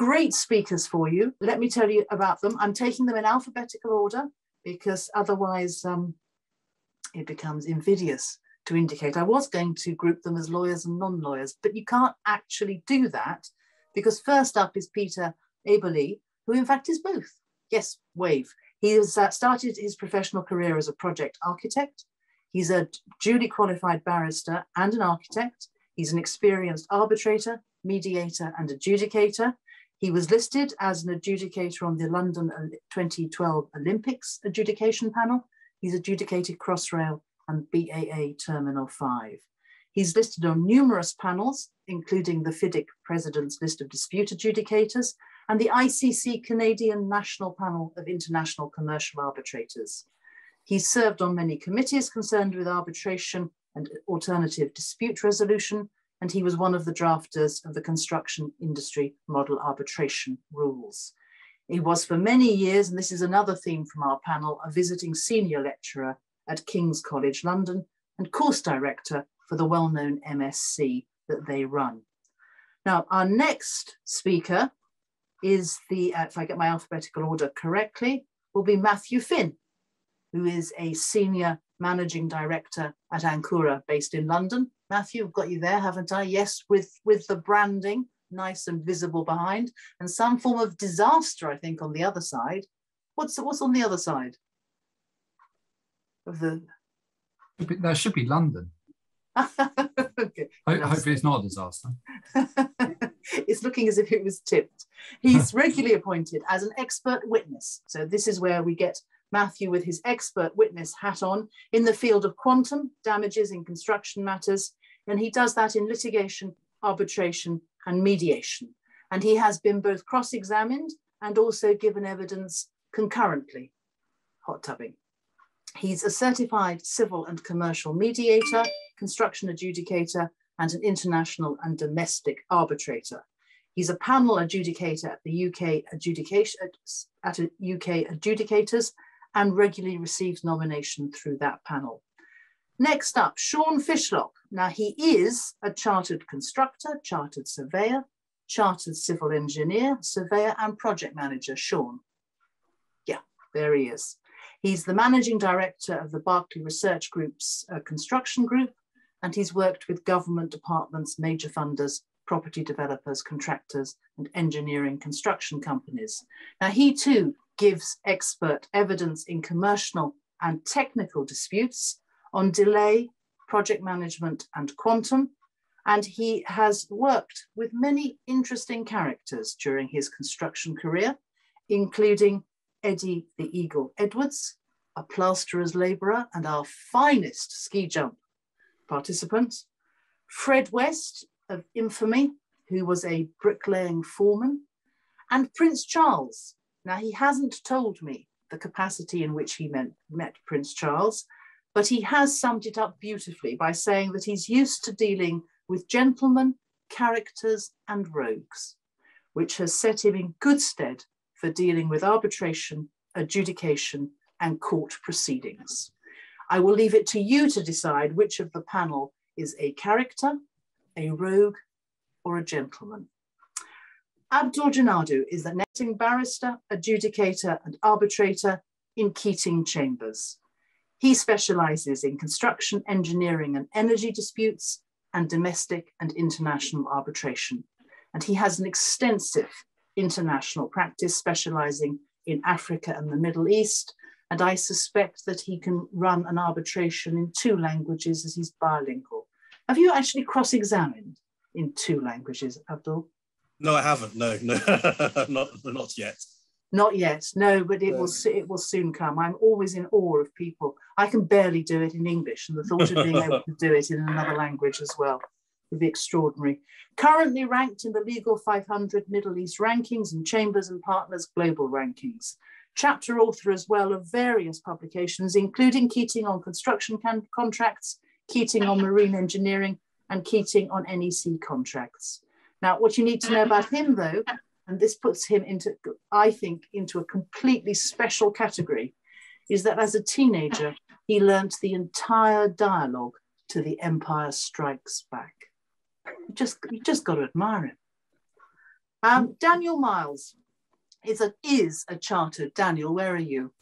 great speakers for you. Let me tell you about them. I'm taking them in alphabetical order because otherwise um, it becomes invidious to indicate. I was going to group them as lawyers and non-lawyers, but you can't actually do that because first up is Peter Aeberli, who in fact is both. Yes, wave. He has uh, started his professional career as a project architect. He's a duly qualified barrister and an architect. He's an experienced arbitrator, mediator, and adjudicator. He was listed as an adjudicator on the London 2012 Olympics adjudication panel. He's adjudicated Crossrail and BAA Terminal 5. He's listed on numerous panels, including the FIDIC President's List of Dispute Adjudicators and the ICC Canadian National Panel of International Commercial Arbitrators. He's served on many committees concerned with arbitration and alternative dispute resolution, and he was one of the drafters of the construction industry model arbitration rules. He was for many years, and this is another theme from our panel, a visiting senior lecturer at King's College London and course director for the well-known MSc that they run. Now, our next speaker is the, uh, if I get my alphabetical order correctly, will be Matthew Finn, who is a senior managing director at Ankura based in London. Matthew, I've got you there, haven't I? Yes, with, with the branding nice and visible behind and some form of disaster, I think, on the other side. What's, what's on the other side of the... There should be London. okay. hopefully it's not a disaster. it's looking as if it was tipped. He's regularly appointed as an expert witness. So this is where we get Matthew with his expert witness hat on in the field of quantum damages in construction matters. And he does that in litigation, arbitration, and mediation. And he has been both cross-examined and also given evidence concurrently, hot tubbing. He's a certified civil and commercial mediator, construction adjudicator, and an international and domestic arbitrator. He's a panel adjudicator at the UK adjudication at UK adjudicators and regularly receives nomination through that panel. Next up, Sean Fishlock. Now he is a chartered constructor, chartered surveyor, chartered civil engineer, surveyor and project manager, Sean. Yeah, there he is. He's the managing director of the Berkeley Research Group's uh, construction group, and he's worked with government departments, major funders, property developers, contractors, and engineering construction companies. Now, he too gives expert evidence in commercial and technical disputes on delay, project management, and quantum. And he has worked with many interesting characters during his construction career, including Eddie the Eagle Edwards, a plasterer's labourer and our finest ski jump participant. Fred West of infamy, who was a bricklaying foreman. And Prince Charles. Now, he hasn't told me the capacity in which he met, met Prince Charles, but he has summed it up beautifully by saying that he's used to dealing with gentlemen, characters, and rogues, which has set him in good stead for dealing with arbitration, adjudication, and court proceedings. I will leave it to you to decide which of the panel is a character, a rogue, or a gentleman. Abdul Jinadu is the netting barrister, adjudicator, and arbitrator in Keating Chambers. He specializes in construction, engineering, and energy disputes, and domestic and international arbitration. And he has an extensive international practice specializing in Africa and the Middle East, and I suspect that he can run an arbitration in two languages as he's bilingual. Have you actually cross-examined in two languages, Abdul? No, I haven't. No, no, not not yet. Not yet. No, but it will it will soon come. I'm always in awe of people. I can barely do it in English, and the thought of being able to do it in another language as well would be extraordinary. Currently ranked in the Legal 500 Middle East rankings and Chambers and Partners global rankings chapter author as well of various publications, including Keating on construction contracts, Keating on marine engineering, and Keating on NEC contracts. Now, what you need to know about him, though, and this puts him into, I think, into a completely special category, is that as a teenager, he learnt the entire dialogue to The Empire Strikes Back. You just, you just got to admire him. Um, Daniel Miles is a, is a chartered, Daniel, where are you?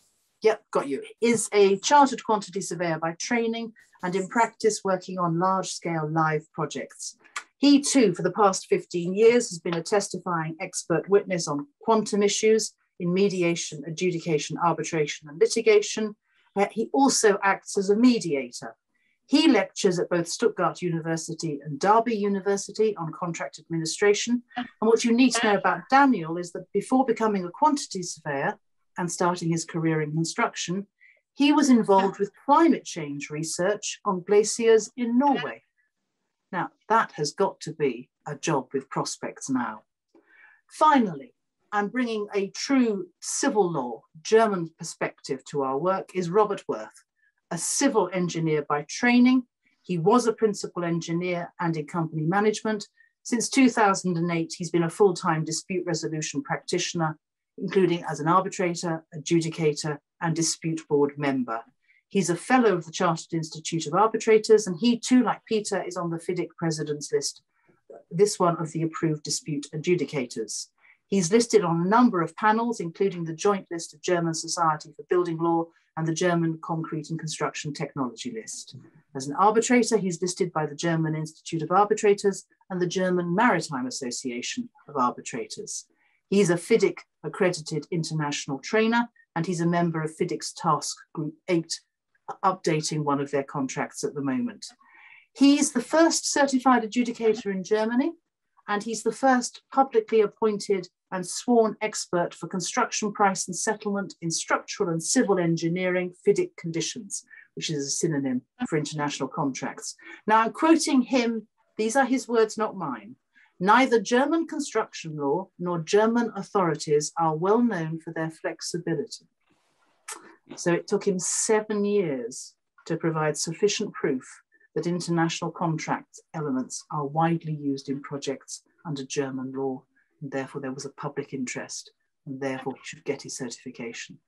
Yep, got you. Is a chartered quantity surveyor by training and in practice working on large scale live projects. He too, for the past 15 years, has been a testifying expert witness on quantum issues in mediation, adjudication, arbitration, and litigation. Uh, he also acts as a mediator. He lectures at both Stuttgart University and Derby University on contract administration. And what you need to know about Daniel is that before becoming a quantity surveyor and starting his career in construction, he was involved with climate change research on glaciers in Norway. Now, that has got to be a job with prospects now. Finally, and bringing a true civil law German perspective to our work is Robert Werth, a civil engineer by training. He was a principal engineer and in company management. Since 2008, he's been a full-time dispute resolution practitioner, including as an arbitrator, adjudicator, and dispute board member. He's a fellow of the Chartered Institute of Arbitrators, and he too, like Peter, is on the FIDIC president's list, this one of the approved dispute adjudicators. He's listed on a number of panels, including the joint list of German Society for Building Law and the German Concrete and Construction Technology list. As an arbitrator, he's listed by the German Institute of Arbitrators and the German Maritime Association of Arbitrators. He's a FIDIC accredited international trainer, and he's a member of FIDIC's Task Group 8 updating one of their contracts at the moment. He's the first certified adjudicator in Germany, and he's the first publicly appointed and sworn expert for construction price and settlement in structural and civil engineering FIDIC conditions, which is a synonym for international contracts. Now I'm quoting him, these are his words, not mine. Neither German construction law nor German authorities are well known for their flexibility. So it took him seven years to provide sufficient proof that international contract elements are widely used in projects under German law, and therefore there was a public interest, and therefore he should get his certification.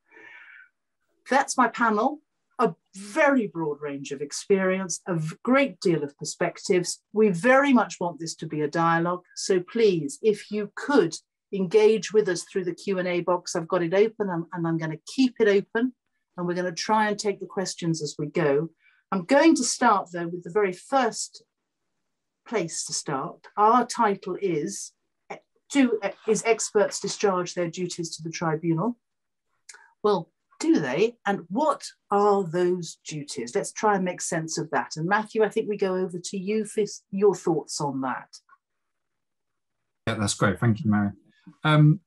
That's my panel, a very broad range of experience, a great deal of perspectives. We very much want this to be a dialogue, so please, if you could engage with us through the Q&A box, I've got it open and, and I'm going to keep it open and we're going to try and take the questions as we go. I'm going to start though with the very first place to start. Our title is do is experts discharge their duties to the tribunal? Well, do they? And what are those duties? Let's try and make sense of that. And Matthew, I think we go over to you for your thoughts on that. Yeah, that's great. Thank you, Mary. Um,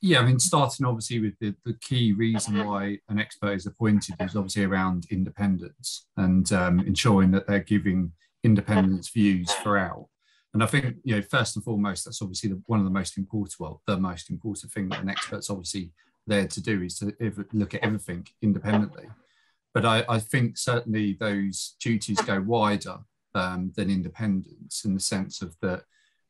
yeah, I mean, starting obviously with the, the key reason why an expert is appointed is obviously around independence and um, ensuring that they're giving independence views throughout. And I think, you know, first and foremost, that's obviously the, one of the most important, well, the most important thing that an expert's obviously there to do is to look at everything independently. But I, I think certainly those duties go wider um, than independence in the sense of that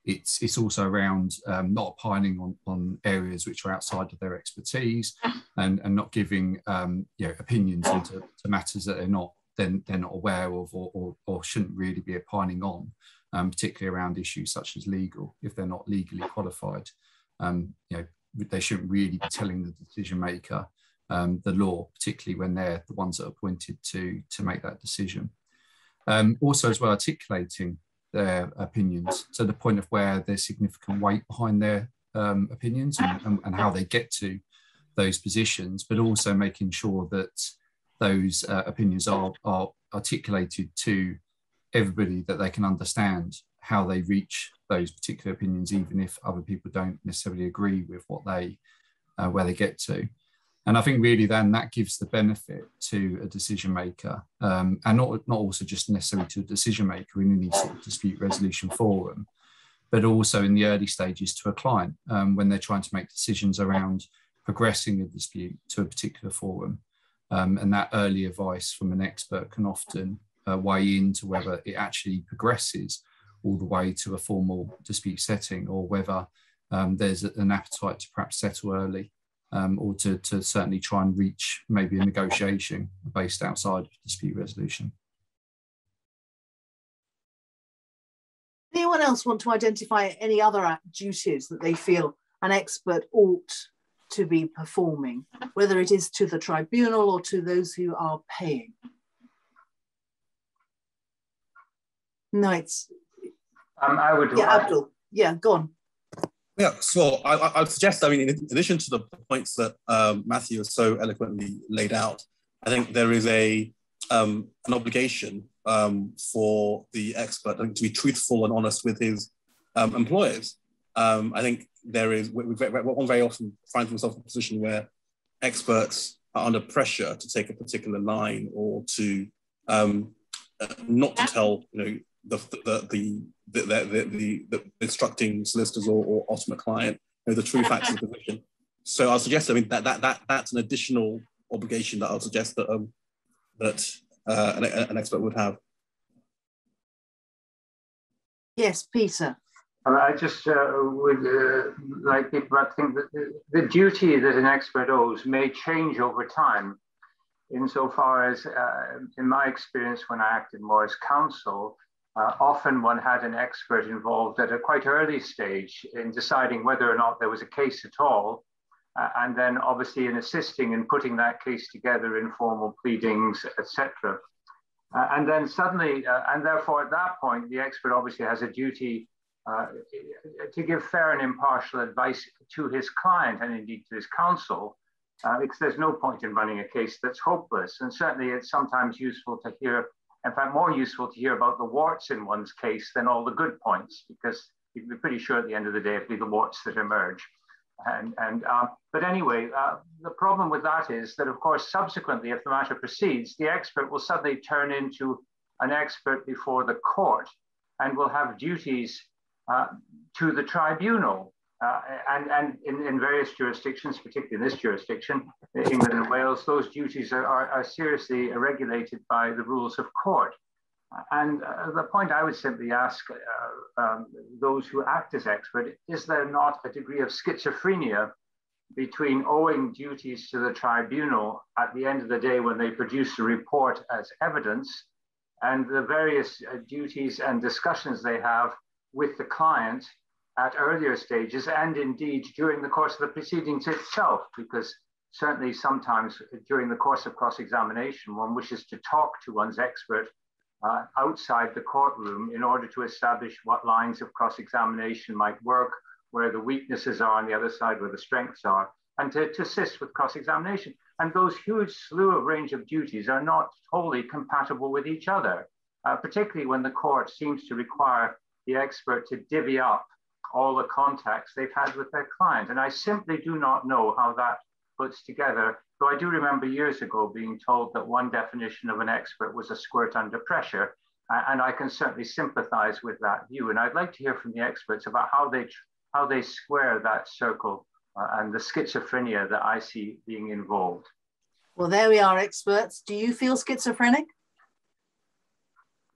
it's, it's also around um, not opining on, on areas which are outside of their expertise and, and not giving um, you know, opinions into matters that they're not, then they're not aware of or, or, or shouldn't really be opining on, um, particularly around issues such as legal, if they're not legally qualified. Um, you know, they shouldn't really be telling the decision maker um, the law, particularly when they're the ones that are appointed to, to make that decision. Um, also, as well, articulating their opinions to the point of where there's significant weight behind their um, opinions and, and, and, how they get to those positions, but also making sure that those uh, opinions are, are articulated to everybody that they can understand how they reach those particular opinions, even if other people don't necessarily agree with what they uh, where they get to. And I think really then that gives the benefit to a decision maker um, and not, not also just necessarily to a decision maker in any sort of dispute resolution forum, but also in the early stages to a client um, when they're trying to make decisions around progressing a dispute to a particular forum. Um, and that early advice from an expert can often uh, weigh into whether it actually progresses all the way to a formal dispute setting or whether um, there's an appetite to perhaps settle early um, or to, to certainly try and reach maybe a negotiation based outside of dispute resolution. anyone else want to identify any other duties that they feel an expert ought to be performing, whether it is to the tribunal or to those who are paying? No, it's. Um, I would. Yeah, Abdul. Yeah, go on. Yeah, so I, I would suggest, I mean, in addition to the points that um, Matthew has so eloquently laid out, I think there is a um, an obligation um, for the expert think, to be truthful and honest with his um, employers. Um, I think there is, we, one very often finds himself in a position where experts are under pressure to take a particular line or to um, uh, not to tell, you know, the, the, the, the, the, the, the instructing solicitors or, or ultimate client know, the true facts of the position. So I'll suggest, I mean, that, that, that, that's an additional obligation that I'll suggest that, um, that uh, an, an expert would have. Yes, Peter. I just uh, would uh, like people to think that the, the, duty that an expert owes may change over time. Insofar as, uh, in my experience, when I acted more as counsel, uh, often one had an expert involved at a quite early stage in deciding whether or not there was a case at all, uh, and then obviously in assisting in putting that case together in formal pleadings, etc. Uh, and then suddenly, and therefore at that point, the expert obviously has a duty uh, to give fair and impartial advice to his client and indeed to his counsel, uh, because there's no point in running a case that's hopeless. And certainly it's sometimes useful to hear, in fact, more useful to hear about the warts in one's case than all the good points, because you'd be pretty sure at the end of the day it'll be the warts that emerge. And, and uh, but anyway, uh, the problem with that is that, of course, subsequently, if the matter proceeds, the expert will suddenly turn into an expert before the court and will have duties uh, to the tribunal. Uh, and and in, in various jurisdictions, particularly in this jurisdiction, England and Wales, those duties are, are, are seriously regulated by the rules of court. And uh, the point I would simply ask uh, um, those who act as expert is there not a degree of schizophrenia between owing duties to the tribunal at the end of the day when they produce a report as evidence and the various uh, duties and discussions they have with the client at earlier stages and indeed during the course of the proceedings itself, because certainly sometimes during the course of cross-examination, one wishes to talk to one's expert uh, outside the courtroom in order to establish what lines of cross-examination might work, where the weaknesses are on the other side, where the strengths are, and to, to assist with cross-examination. And those huge slew of range of duties are not wholly compatible with each other, uh, particularly when the court seems to require the expert to divvy up all the contacts they've had with their client. And I simply do not know how that puts together. Though I do remember years ago being told that one definition of an expert was a squirt under pressure. And I can certainly sympathize with that view. And I'd like to hear from the experts about how they, how they square that circle uh, and the schizophrenia that I see being involved. Well, there we are, experts. Do you feel schizophrenic?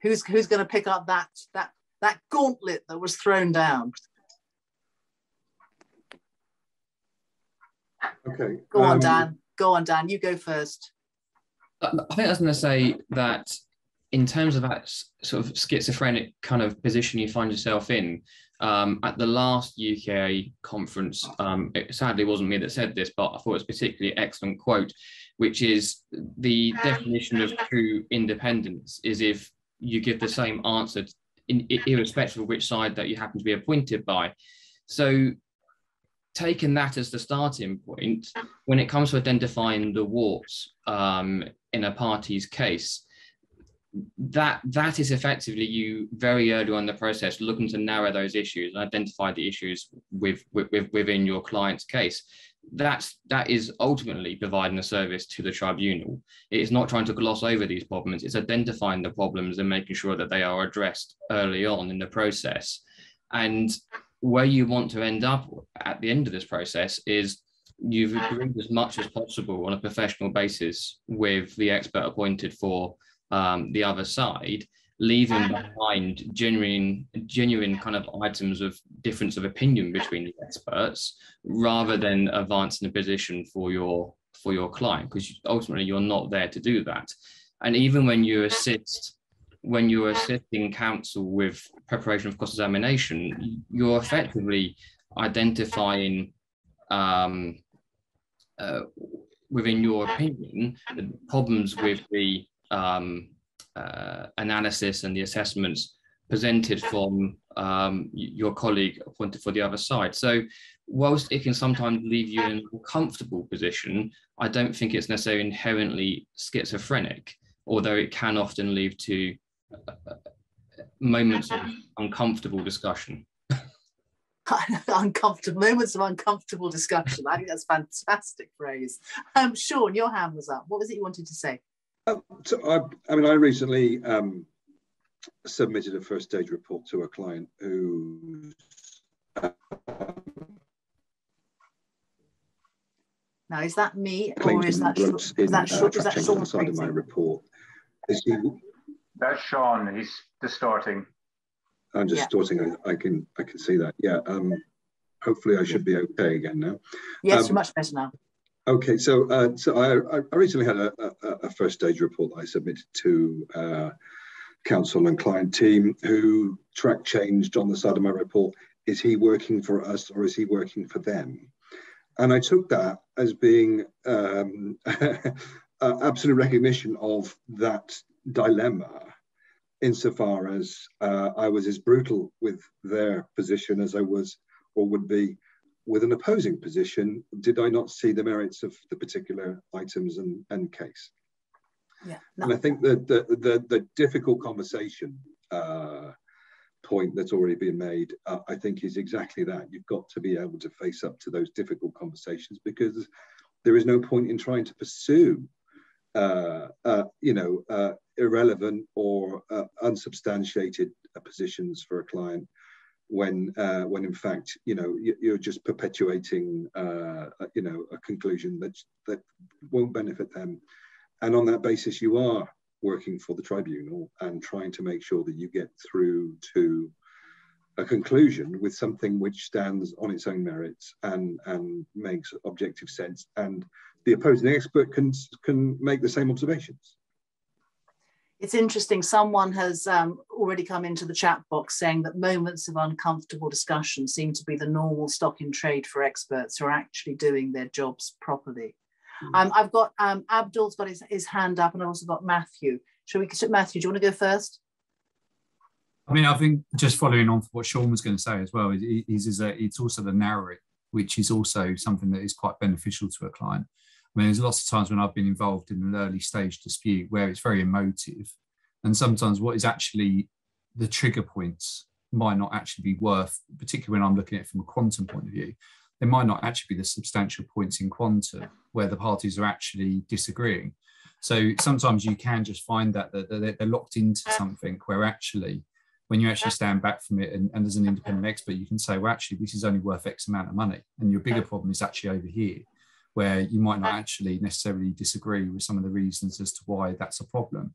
Who's, who's going to pick up that, that that gauntlet that was thrown down. Okay. Go on, um, Dan. Go on, Dan. You go first. I think I was going to say that in terms of that sort of schizophrenic kind of position you find yourself in, um, at the last UK conference, um, it sadly wasn't me that said this, but I thought it was particularly excellent quote, which is the definition of true independence is if you give the same answer in, irrespective of which side that you happen to be appointed by. So taking that as the starting point, when it comes to identifying the warts um, in a party's case, that that is effectively you very early on in the process looking to narrow those issues and identify the issues with, with, within your client's case that's that is ultimately providing a service to the tribunal. It is not trying to gloss over these problems. It's identifying the problems and making sure that they are addressed early on in the process. And where you want to end up at the end of this process is you've agreed as much as possible on a professional basis with the expert appointed for um, the other side leaving behind genuine genuine kind of items of difference of opinion between the experts rather than advancing a position for your for your client because ultimately you're not there to do that. And even when you assist when you're assisting counsel with preparation of cross examination, you're effectively identifying um, uh, within your opinion the problems with the um, uh, analysis and the assessments presented from um, your colleague appointed for the other side. So whilst it can sometimes leave you in a comfortable position, I don't think it's necessarily inherently schizophrenic, although it can often lead to uh, moments of uncomfortable discussion. uncomfortable moments of uncomfortable discussion. I think that's fantastic phrase. Um, Sean, your hand was up. What was it you wanted to say? Uh, so I, I, mean, I recently um, submitted a first stage report to a client who. Uh, now, is that me or is that, in, is that, uh, is that Sean? side of my report. Is he, That's Sean. He's distorting. I'm just yeah. I, I, can I can see that. Yeah. Um, hopefully, I should be okay again now. Yes, um, you're much better now. Okay, so uh, so I, I recently had a, a, a, first stage report I submitted to uh, counsel and client team who track changed on the side of my report. Is he working for us or is he working for them? And I took that as being um, absolute recognition of that dilemma insofar as uh, I was as brutal with their position as I was or would be with an opposing position, did I not see the merits of the particular items and, and case? Yeah, no. And I think that the, the, the difficult conversation uh, point that's already been made, uh, I think is exactly that. You've got to be able to face up to those difficult conversations because there is no point in trying to pursue, uh, uh you know, uh, irrelevant or uh, unsubstantiated positions for a client when uh, when in fact you know you're just perpetuating uh, you know a conclusion that that won't benefit them. And on that basis you are working for the tribunal and trying to make sure that you get through to a conclusion with something which stands on its own merits and and makes objective sense. And the opposing expert can can make the same observations it's interesting. Someone has um, already come into the chat box saying that moments of uncomfortable discussion seem to be the normal stock in trade for experts who are actually doing their jobs properly. Mm. Um, I've got um, Abdul's got his, his, hand up, and I've also got Matthew. Shall we? Matthew, do you want to go first? I mean, I think just following on from what Sean was going to say as well is, is, is a, it's also the narrative, which is also something that is quite beneficial to a client. I mean, there's lots of times when I've been involved in an early stage dispute where it's very emotive, and sometimes what is actually the trigger points might not actually be worth, particularly when I'm looking at it from a quantum point of view, there might not actually be the substantial points in quantum where the parties are actually disagreeing. So sometimes you can just find that they're locked into something where actually, when you actually stand back from it and, and as an independent expert, you can say, well, actually, this is only worth X amount of money. And your bigger problem is actually over here where you might not actually necessarily disagree with some of the reasons as to why that's a problem.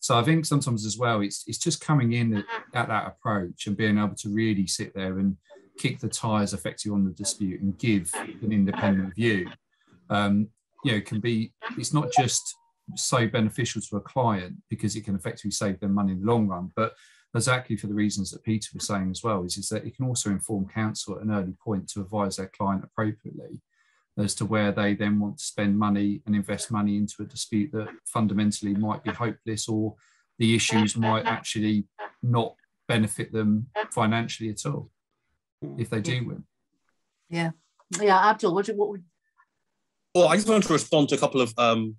So I think sometimes as well, it's it's just coming in at, at that approach and being able to really sit there and kick the tires effectively on the dispute and give an independent view. Um, you know, can be it's not just so beneficial to a client because it can effectively save them money in the long run, but exactly for the reasons that Peter was saying as well, is, is that it can also inform counsel at an early point to advise their client appropriately as to where they then want to spend money and invest money into a dispute that fundamentally might be hopeless or the issues might actually not benefit them financially at all if they do win. Yeah. Yeah, Abdul, what, what would well, I just wanted to respond to a couple of um,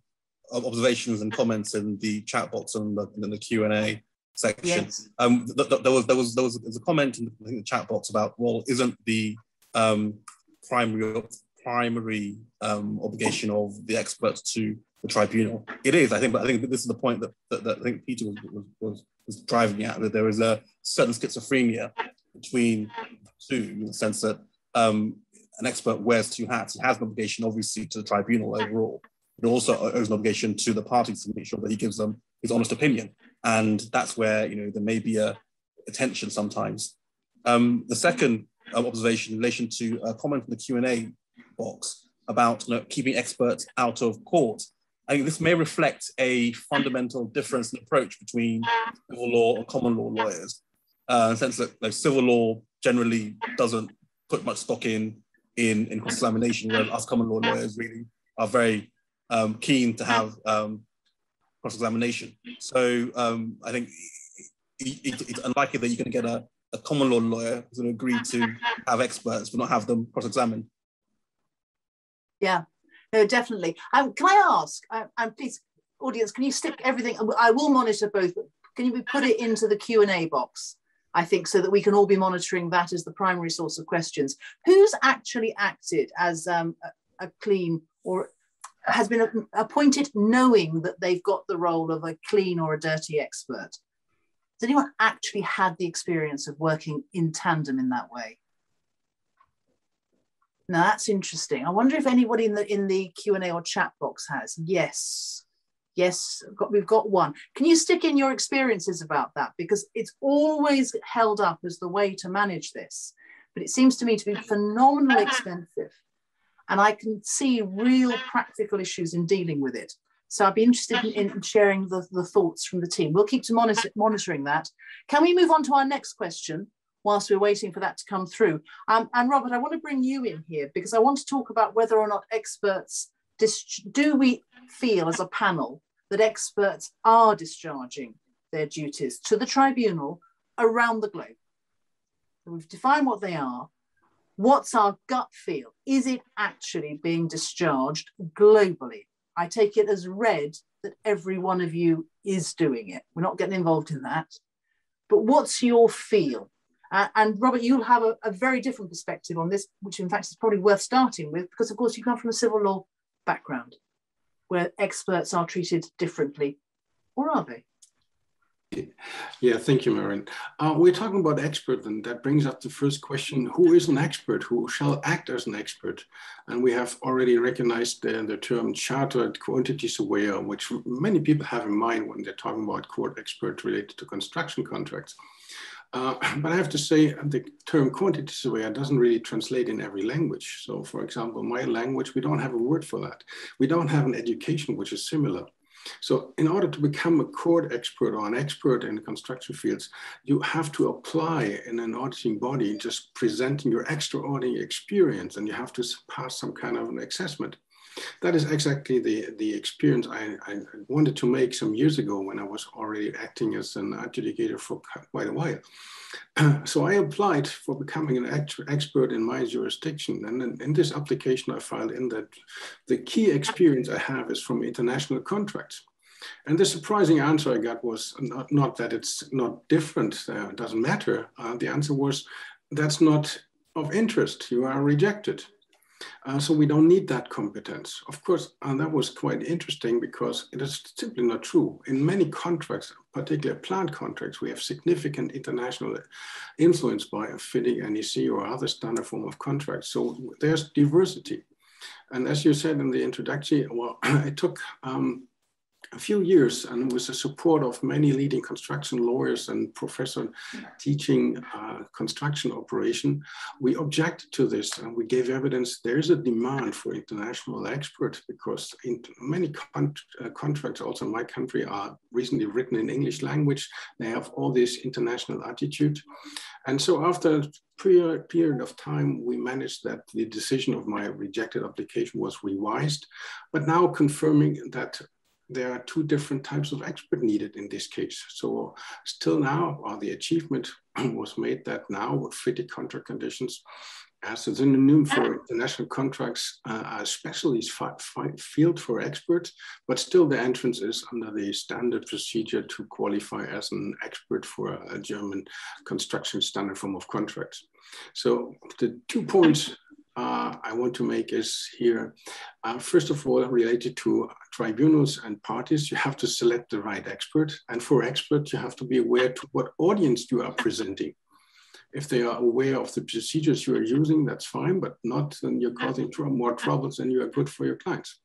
observations and comments in the chat box and the, in the Q and A section. Yes. Um, th- th- there was there was there was, there was a comment in the, in the, chat box about well, isn't the um, primary primary um, obligation of the experts to the tribunal. It is, I think, but I think this is the point that, that, that I think Peter was, was, was, driving at, that there is a certain schizophrenia between the two, in the sense that um, an expert wears two hats. He has an obligation, obviously, to the tribunal overall, but also owes an obligation to the parties to make sure that he gives them his honest opinion. And that's where, you know, there may be a, a tension sometimes. Um, the second um, observation in relation to a comment in the Q&A box about you know, keeping experts out of court. I think this may reflect a fundamental difference in approach between civil law and common law lawyers. uh, in the sense that like, civil law generally doesn't put much stock in in, in cross examination, whereas us common law lawyers really are very um, keen to have um, cross examination. So um, I think it, it, it's unlikely that you're going to get a, a common law lawyer who's going to agree to have experts but not have them cross examined. Yeah, no, definitely. Um, can I ask, uh, and please, audience, can you stick everything? I will monitor both, but can you put it into the Q and A box? I think so that we can all be monitoring that as the primary source of questions. Who's actually acted as um, a, a clean or has been appointed knowing that they've got the role of a clean or a dirty expert? Has anyone actually had the experience of working in tandem in that way? Now that's interesting. I wonder if anybody in the in the Q and A or chat box has. Yes, yes, we've got one. Can you stick in your experiences about that because it's always held up as the way to manage this, but it seems to me to be phenomenally expensive, and I can see real practical issues in dealing with it. So I'd be interested in, in sharing the, the thoughts from the team. We'll keep to monitor, monitoring that. Can we move on to our next question? Whilst we're waiting for that to come through. Um, and Robert, I want to bring you in here because I want to talk about whether or not experts, do we feel as a panel that experts are discharging their duties to the tribunal around the globe? So we've defined what they are. What's our gut feel? Is it actually being discharged globally? I take it as read that every one of you is doing it. We're not getting involved in that. But what's your feel? Uh, and Robert, you'll have a, a, very different perspective on this, which in fact is probably worth starting with, because of course you come from a civil law background where experts are treated differently, or are they? Yeah, thank you, Marion. Uh, we're talking about expert, and that brings up the first question, who is an expert? Who shall act as an expert? And we have already recognized the, the term chartered quantity surveyor, which many people have in mind when they're talking about court expert related to construction contracts. Uh, but I have to say the term quantity surveyor doesn't really translate in every language. So for example, my language, we don't have a word for that. We don't have an education which is similar. So in order to become a court expert or an expert in construction fields, you have to apply in an auditing body, just presenting your extraordinary experience and you have to pass some kind of an assessment. That is exactly the, the experience I, I wanted to make some years ago when I was already acting as an adjudicator for quite a while. so I applied for becoming an expert in my jurisdiction. And in, in, this application, I filed in that the key experience I have is from international contracts. And the surprising answer I got was not, not that it's not different, uh, doesn't matter. Uh, the answer was that's not of interest, you are rejected. Uh, so we don't need that competence. Of course, and that was quite interesting because it is simply not true. In many contracts, particularly plant contracts, we have significant international influence by a FIDIC, NEC, or other standard form of contract. So there's diversity. And as you said in the introduction, well, it took um, a few years and with the support of many leading construction lawyers and professor teaching uh, construction operation, we objected to this and we gave evidence there is a demand for international experts because in many con uh, contracts also in my country are recently written in English language. They have all this international attitude. And so after a period of time, we managed that the decision of my rejected application was revised, but now confirming that there are two different types of expert needed in this case. So still now, uh, the achievement was made that now with FIDIC contract conditions, as a synonym for international contracts, uh, a specialist field for experts, but still the entrance is under the standard procedure to qualify as an expert for a German construction standard form of contracts. So the two points uh, I want to make is here, uh, first of all, related to tribunals and parties, you have to select the right expert. And for experts, you have to be aware to what audience you are presenting. If they are aware of the procedures you are using, that's fine, but not, then you're causing more troubles than you are good for your clients.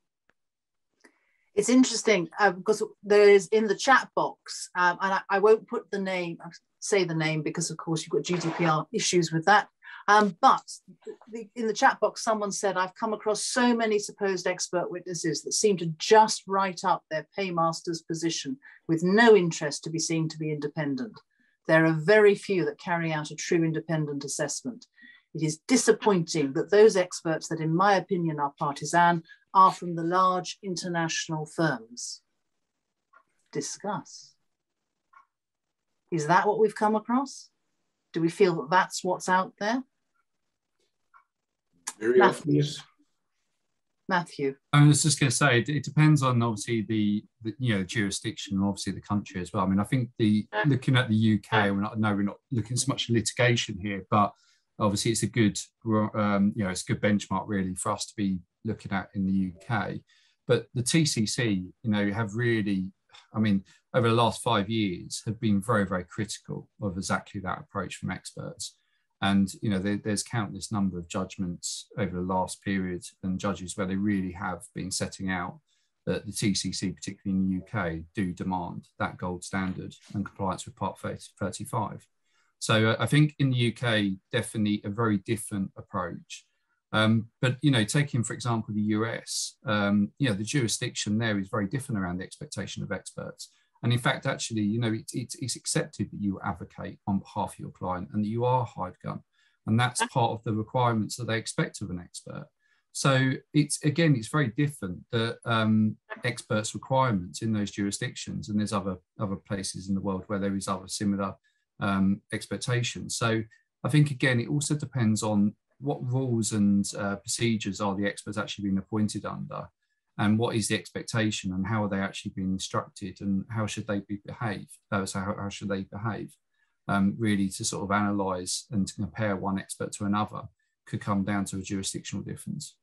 It's interesting uh, because there is in the chat box, um, and I, I, won't put the name, say the name because of course you've got GDPR issues with that. Um, but the, in the chat box, someone said, I've come across so many supposed expert witnesses that seem to just write up their paymaster's position with no interest to be seen to be independent. There are very few that carry out a true independent assessment. It is disappointing that those experts that, in my opinion, are partisan are from the large international firms. Discuss. Is that what we've come across? Do we feel that that's what's out there? Very Matthew. often, yes. Matthew. I was just going to say, it, it depends on obviously the, the, you know jurisdiction, and obviously the country as well. I mean, I think the looking at the UK, we're not, no, we're not looking so much litigation here, but obviously it's a good um, you know it's a good benchmark really for us to be looking at in the UK. But the TCC, you know, have really, I mean, over the last five years, have been very, very critical of exactly that approach from experts. And you know, there, there's countless number of judgments over the last period and judges where they really have been setting out that the TCC, particularly in the UK, do demand that gold standard and compliance with Part 35. So uh, I think in the UK, definitely a very different approach. Um, but you know, taking for example the US, um, you know, the jurisdiction there is very different around the expectation of experts. And in fact, actually, you know, it, it, it's accepted that you advocate on behalf of your client and that you are hired gun, and that's part of the requirements that they expect of an expert. So it's again, it's very different the um, experts' requirements in those jurisdictions, and there's other other places in the world where there is other similar um, expectations. So I think again, it also depends on what rules and uh, procedures are the experts actually being appointed under, and what is the expectation, and how are they actually being instructed, and how should they be behave? Uh, so how, how, should they behave? Um, really, to sort of analyse and to compare one expert to another could come down to a jurisdictional difference.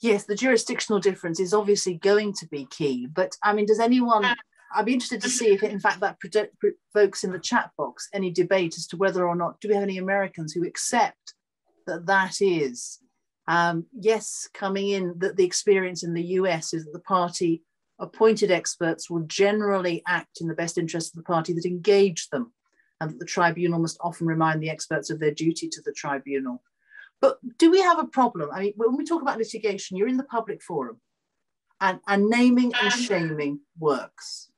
Yes, the jurisdictional difference is obviously going to be key. But I mean, does anyone I'd be interested to see if, in fact, that provokes in the chat box any debate as to whether or not do we have any Americans who accept that that is, um, yes, coming in that the experience in the US is that the party appointed experts will generally act in the best interest of the party that engaged them, and that the tribunal must often remind the experts of their duty to the tribunal. But do we have a problem? I mean, when we talk about litigation, you're in the public forum, and, and naming and shaming works.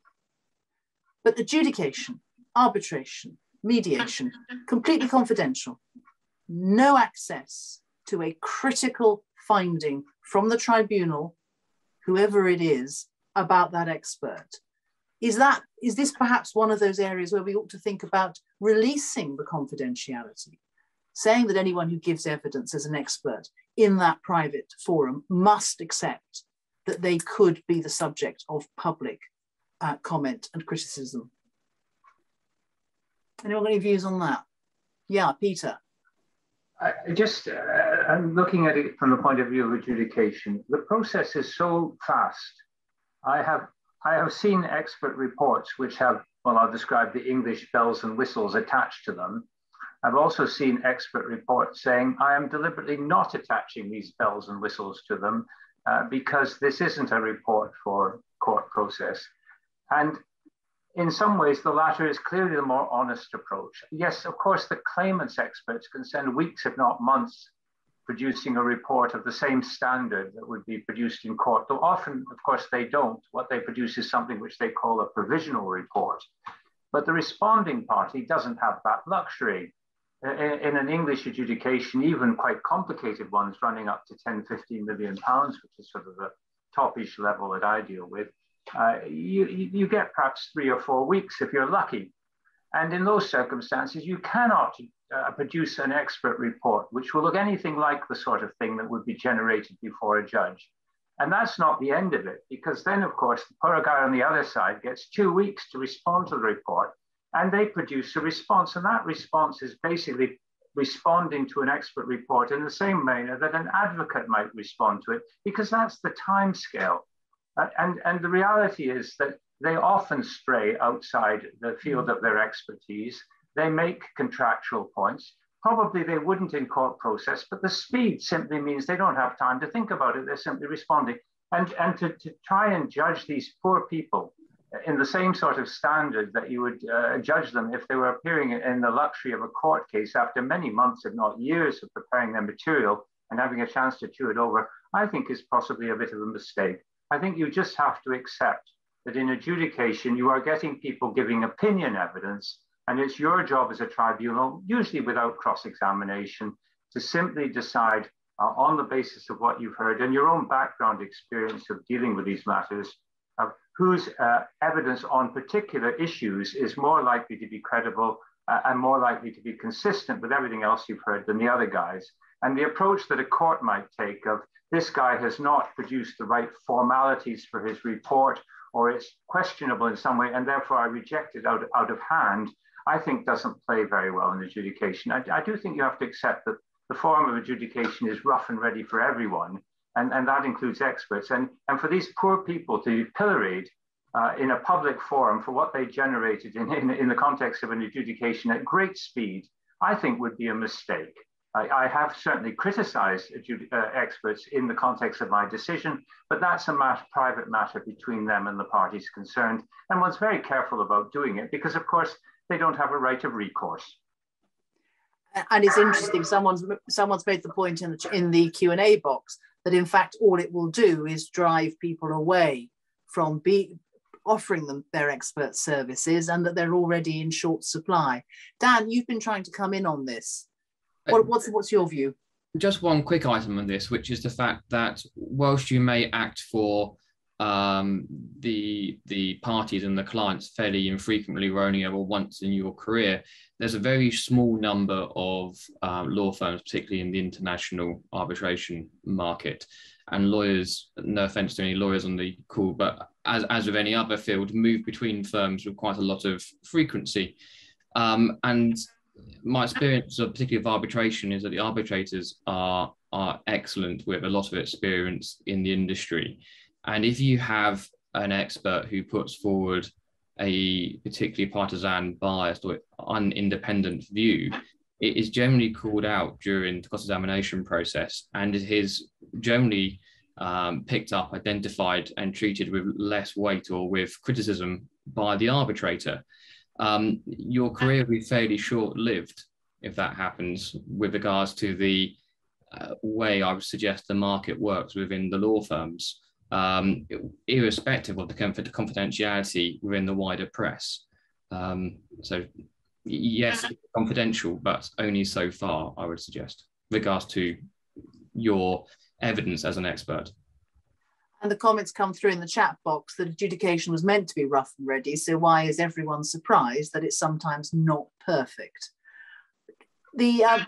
But adjudication, arbitration, mediation, completely confidential, no access to a critical finding from the tribunal, whoever it is, about that expert. Is that is this perhaps one of those areas where we ought to think about releasing the confidentiality, saying that anyone who gives evidence as an expert in that private forum must accept that they could be the subject of public uh, comment and criticism. Anyone got any views on that? Yeah, Peter. I just, uh, I'm looking at it from the point of view of adjudication. The process is so fast. I have, I have seen expert reports which have, well, I'll describe the English bells and whistles attached to them. I've also seen expert reports saying, I am deliberately not attaching these bells and whistles to them uh, because this isn't a report for court process. And in some ways, the latter is clearly the more honest approach. Yes, of course, the claimant's experts can spend weeks, if not months, producing a report of the same standard that would be produced in court, though often, of course, they don't. What they produce is something which they call a provisional report. But the responding party doesn't have that luxury. In, in an English adjudication, even quite complicated ones running up to 10, 15 million pounds, which is sort of the topish level that I deal with, uh, you, you get perhaps three or four weeks if you're lucky. And in those circumstances, you cannot uh, produce an expert report which will look anything like the sort of thing that would be generated before a judge. And that's not the end of it, because then, of course, the poor guy on the other side gets two weeks to respond to the report, and they produce a response. And that response is basically responding to an expert report in the same manner that an advocate might respond to it, because that's the time scale. And, and the reality is that they often stray outside the field of their expertise. They make contractual points. Probably they wouldn't in court process, but the speed simply means they don't have time to think about it. They're simply responding. And, and to, to try and judge these poor people in the same sort of standard that you would uh, judge them if they were appearing in the luxury of a court case after many months, if not years, of preparing their material and having a chance to chew it over, I think is possibly a bit of a mistake. I think you just have to accept that in adjudication, you are getting people giving opinion evidence, and it's your job as a tribunal, usually without cross-examination, to simply decide uh, on the basis of what you've heard and your own background experience of dealing with these matters, whose uh, evidence on particular issues is more likely to be credible uh, and more likely to be consistent with everything else you've heard than the other guys. And the approach that a court might take of this guy has not produced the right formalities for his report or it's questionable in some way and therefore I reject it out, out of hand, I think doesn't play very well in adjudication. I, I do think you have to accept that the form of adjudication is rough and ready for everyone, and, and that includes experts. And, and for these poor people to be pilloried uh, in a public forum for what they generated in, in, in, the context of an adjudication at great speed, I think would be a mistake. I, I have certainly criticized uh, experts in the context of my decision, but that's a matter, private matter between them and the parties concerned. And one's very careful about doing it because, of course, they don't have a right of recourse and it's interesting. Someone's someone's made the point in the in the Q and A box that in fact all it will do is drive people away from be offering them their expert services, and that they're already in short supply. Dan, you've been trying to come in on this. What, uh, what's what's your view? Just one quick item on this, which is the fact that whilst you may act for um, the the parties and the clients fairly infrequently or only ever once in your career, there's a very small number of uh, law firms, particularly in the international arbitration market. And lawyers, no offense to any lawyers on the call, but as, as with any other field, move between firms with quite a lot of frequency. Um, and my experience of particularly of arbitration is that the arbitrators are are excellent with a lot of experience in the industry. And if you have an expert who puts forward a particularly partisan, biased, or unindependent view, it is generally called out during the cross-examination process and it is generally um, picked up, identified, and treated with less weight or with criticism by the arbitrator. Um, your career will be fairly short-lived if that happens with regards to the uh, way I would suggest the market works within the law firms um, irrespective of the confidentiality within the wider press. Um, so, yes, confidential, but only so far, I would suggest, regards to your evidence as an expert. And the comments come through in the chat box that adjudication was meant to be rough and ready. So, why is everyone surprised that it's sometimes not perfect? The uh,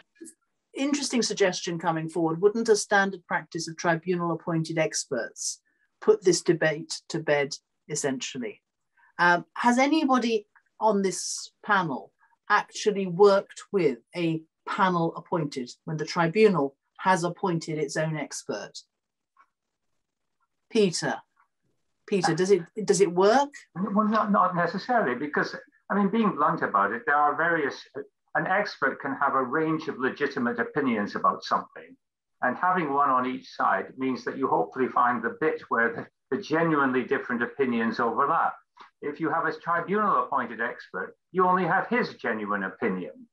interesting suggestion coming forward wouldn't a standard practice of tribunal appointed experts put this debate to bed, essentially. Um, has anybody on this panel actually worked with a panel appointed when the tribunal has appointed its own expert? Peter, Peter, does it does it work? Well, not, not necessarily, because I mean, being blunt about it, there are various. An expert can have a range of legitimate opinions about something, and having one on each side means that you hopefully find the bit where the, the genuinely different opinions overlap. If you have a tribunal appointed expert, you only have his genuine opinion.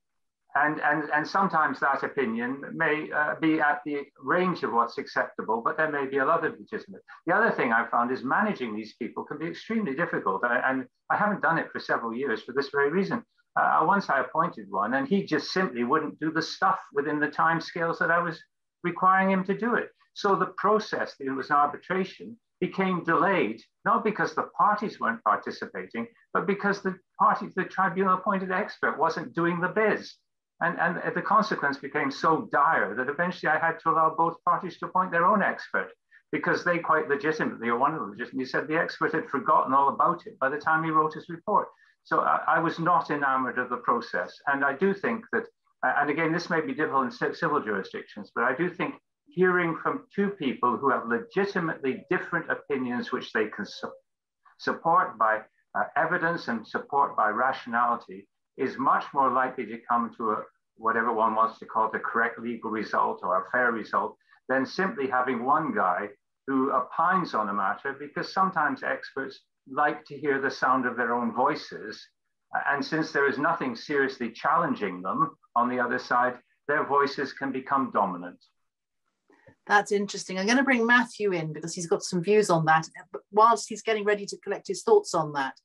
And, and, and sometimes that opinion may uh, be at the range of what's acceptable, but there may be a lot of legitimate. The other thing I've found is managing these people can be extremely difficult. And I haven't done it for several years for this very reason. Uh, once I appointed one, and he just simply wouldn't do the stuff within the time scales that I was requiring him to do it. So the process, it was arbitration, became delayed, not because the parties weren't participating, but because the party, the tribunal appointed expert wasn't doing the biz. And, and the consequence became so dire that eventually I had to allow both parties to appoint their own expert because they quite legitimately, or one of them legitimately said the expert had forgotten all about it by the time he wrote his report. So I, I was not enamored of the process. And I do think that and again, this may be difficult in civil jurisdictions, but I do think hearing from two people who have legitimately different opinions, which they can su support by uh, evidence and support by rationality, is much more likely to come to a, whatever one wants to call the correct legal result or a fair result than simply having one guy who opines on a matter, because sometimes experts like to hear the sound of their own voices. And since there is nothing seriously challenging them, on the other side, their voices can become dominant. That's interesting. I'm going to bring Matthew in because he's got some views on that. But whilst he's getting ready to collect his thoughts on that,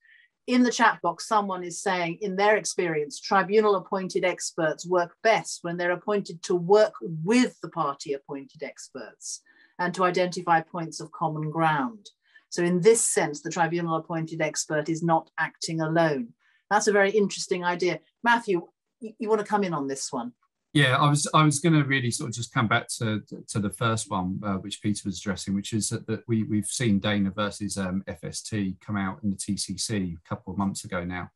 in the chat box, someone is saying, in their experience, tribunal appointed experts work best when they're appointed to work with the party appointed experts and to identify points of common ground. So, in this sense, the tribunal appointed expert is not acting alone. That's a very interesting idea. Matthew, you, want to come in on this one? Yeah, I was I was going to really sort of just come back to to the first one uh, which Peter was addressing, which is that, that we we've seen Dana versus um, FST come out in the TCC a couple of months ago now,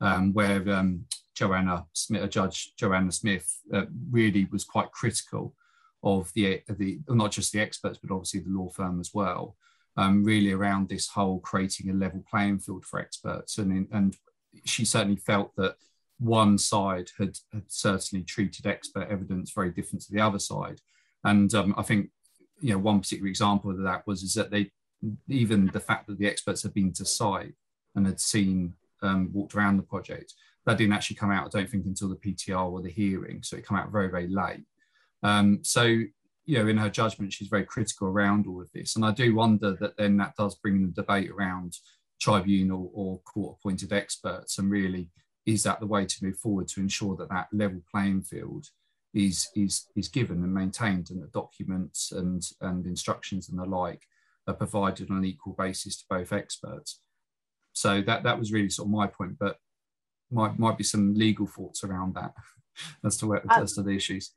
um, where um, Joanna Smith, a Judge Joanna Smith, uh, really was quite critical of the the not just the experts but obviously the law firm as well, um, really around this whole creating a level playing field for experts, and and she certainly felt that one side had, had certainly treated expert evidence very different to the other side. And um, I think, you know, one particular example of that was is that they, even the fact that the experts had been to site and had seen, um, walked around the project, that didn't actually come out, I don't think, until the PTR or the hearing. So it came out very, very late. Um, so, you know, in her judgment, she's very critical around all of this. And I do wonder that then that does bring the debate around tribunal or court appointed experts and really is that the way to move forward to ensure that that level playing field is is is given and maintained and that documents and and instructions and the like are provided on an equal basis to both experts. So that that was really sort of my point but might might be some legal thoughts around that as to where um, as to the issues.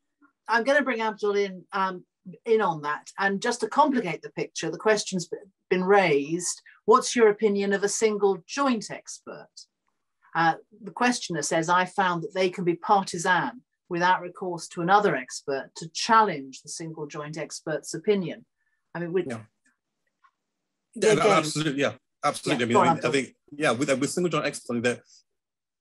I'm going to bring abdul in um, in on that. And just to complicate the picture the question's been raised. What's your opinion of a single joint expert uh, the questioner says, I found that they can be partisan without recourse to another expert to challenge the single joint expert's opinion. I mean, with, yeah. yeah absolutely, yeah, absolutely. Yeah, I mean, I, I, think, yeah, with, with single joint experts, I mean, that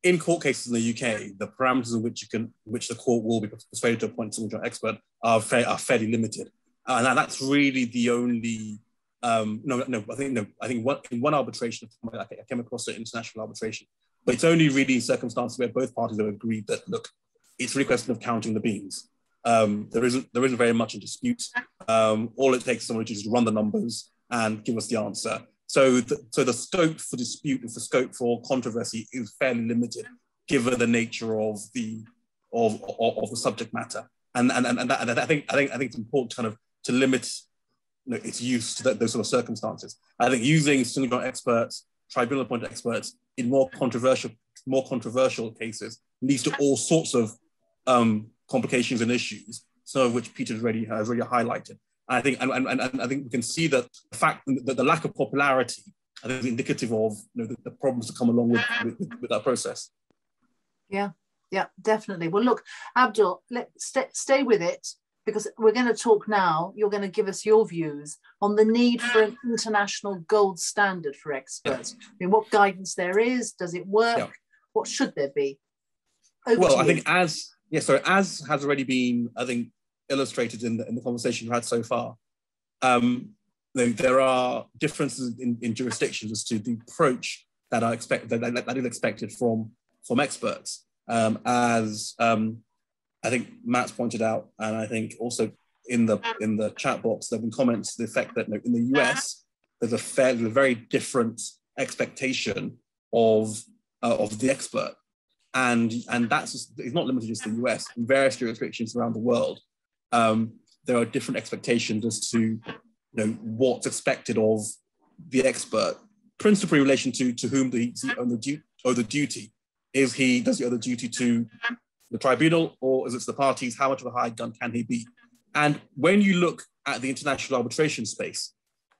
in court cases in the UK, the parameters in which you can, which the court will be persuaded to appoint a single joint expert are, fa- are fairly limited, and that's really the only. Um, no, no, I think no, I think one, in one arbitration, I came across an international arbitration but it's only really circumstances where both parties have agreed that, look, it's really a question of counting the beans. Um, there isn't there isn't very much in dispute. Um, all it takes is someone to just run the numbers and give us the answer. So the, so the scope for dispute and the scope for controversy is fairly limited, given the nature of the of, of, of the subject matter. And and, and, that, and I think I think I think it's important to kind of to limit you know, its use to that, those sort of circumstances. I think using single experts, tribunal appointed experts in more controversial, more controversial cases leads to all sorts of um, complications and issues, some of which Peter already has already highlighted. And I think, and, and, and I think we can see that the fact that the lack of popularity, I think, is indicative of you know, the, the, problems that come along with, with, with that process. Yeah, yeah, definitely. Well, look, Abdul, let stay, stay with it because we're going to talk now. You're going to give us your views on the need for an international gold standard for experts. I mean, what guidance there is, does it work? Yeah. What should there be? Over well, I think as yeah, sorry, as has already been, I think, illustrated in the, in the conversation we've had so far. Um, there are differences in, in jurisdictions as to the approach that are expected that, that is expected from from experts. Um, as um, I think Matt's pointed out, and I think also in the in the chat box there have been comments to the effect that in the US there's a fairly very different expectation of uh, of the expert, and and that's just, it's not limited just to the US. In various jurisdictions around the world, um, there are different expectations as to you know what's expected of the expert, principally in relation to to whom the he owe the, du- owe the duty. Is he does he owe the duty to the tribunal or is it the parties? How much of a high gun can he be? And when you look at the international arbitration space,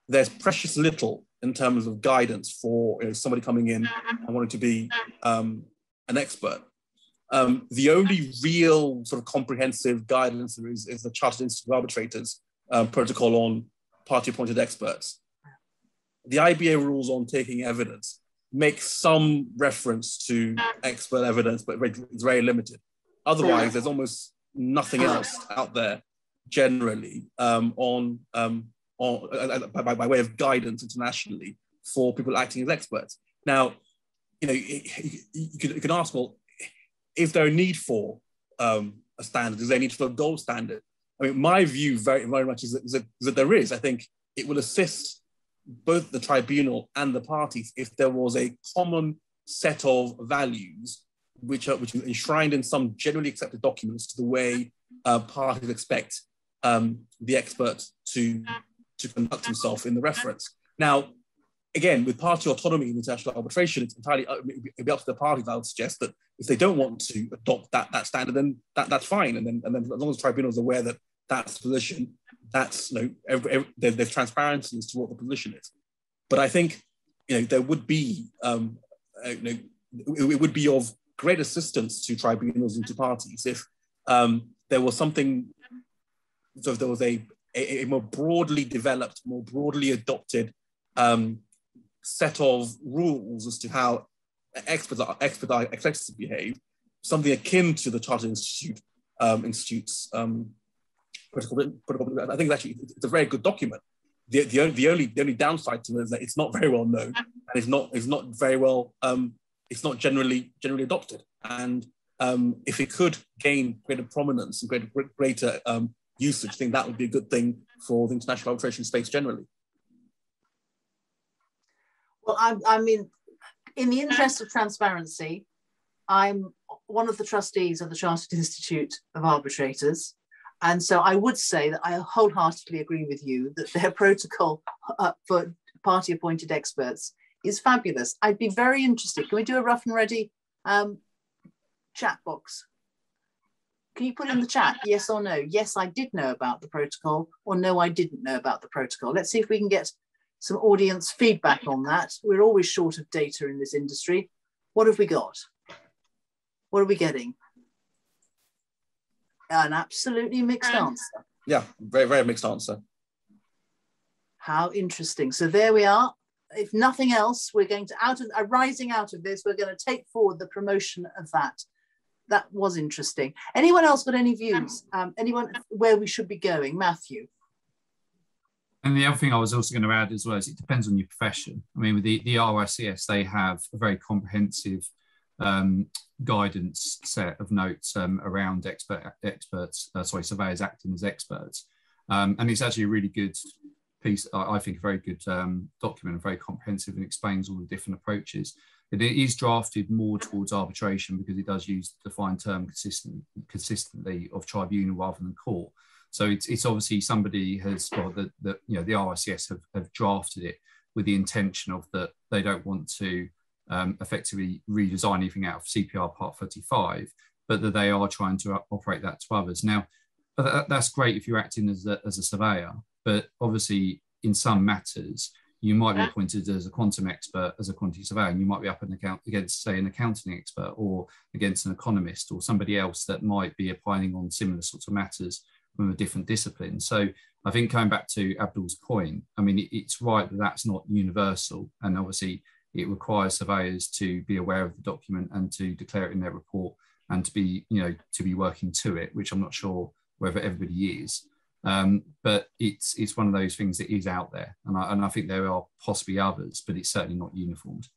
there's precious little in terms of guidance for you know, somebody coming in and wanting to be um, an expert. Um, the only real sort of comprehensive guidance is, is the Chartered Institute of Arbitrators um, protocol on party appointed experts. The IBA rules on taking evidence make some reference to expert evidence, but it's very limited. Otherwise, there's almost nothing else out there generally um, on, um, on uh, uh by, by, way of guidance internationally for people acting as experts. Now, you know, you, you, can, you ask, well, is there a need for um, a standard? Is there a need for a gold standard? I mean, my view very, very much is that, is that, is that there is. I think it will assist both the tribunal and the parties if there was a common set of values which are which are enshrined in some generally accepted documents to the way uh, parties expect um, the expert to to conduct himself in the reference. Now, again, with party autonomy in international arbitration, it's entirely uh, it'd be up to the parties. I would suggest that if they don't want to adopt that that standard, then that, that's fine. And then and then as long as the tribunal is aware that that's the position, that's you know every, every, there, there's transparency as to what the position is. But I think you know there would be um, uh, you know it, would be of great assistance to tribunals and to parties if um, there was something so if there was a, a, a more broadly developed, more broadly adopted um, set of rules as to how experts are expedite executives behave, something akin to the Chartered Institute um, Institute's um, I think it's actually it's a very good document. The, the, only, the only the only downside to it is that it's not very well known and it's not it's not very well um, it's not generally generally adopted. And um, if it could gain greater prominence and greater greater um, usage, I think that would be a good thing for the international arbitration space generally. Well, I, I mean, in the interest of transparency, I'm one of the trustees of the Chartered Institute of Arbitrators. And so I would say that I wholeheartedly agree with you that their protocol uh, for party appointed experts is fabulous. I'd be very interested. Can we do a rough and ready um, chat box? Can you put in the chat yes or no? Yes, I did know about the protocol, or no, I didn't know about the protocol. Let's see if we can get some audience feedback on that. We're always short of data in this industry. What have we got? What are we getting? An absolutely mixed um, answer. Yeah, very, very mixed answer. How interesting. So there we are. If nothing else, we're going to out of arising out of this, we're going to take forward the promotion of that that was interesting. Anyone else got any views? Um, anyone where we should be going? Matthew. And the other thing I was also going to add as well is it depends on your profession. I mean, with the, the RICS, they have a very comprehensive um, guidance set of notes um, around expert experts, uh, sorry, surveyors acting as experts. Um, and it's actually a really good piece, I, think a very good um, document, very comprehensive and explains all the different approaches. It is drafted more towards arbitration because it does use the defined term consistent, consistently of tribunal rather than court. So it's, it's obviously somebody has, well, the, the, you know, the RICS have, have drafted it with the intention of that they don't want to um, effectively redesign anything out of CPR Part 35, but that they are trying to operate that to others. Now, that's great if you're acting as a, as a surveyor, but obviously in some matters, you might be appointed as a quantum expert, as a quantity surveyor, and you might be up account against, say, an accounting expert or against an economist or somebody else that might be applying on similar sorts of matters from a different discipline. So I think going back to Abdul's point, I mean, it's right that that's not universal. And obviously, it requires surveyors to be aware of the document and to declare it in their report and to be, you know, to be working to it, which I'm not sure whether everybody is. Um, but it's it's one of those things that is out there, and I, and I think there are possibly others, but it's certainly not uniformed.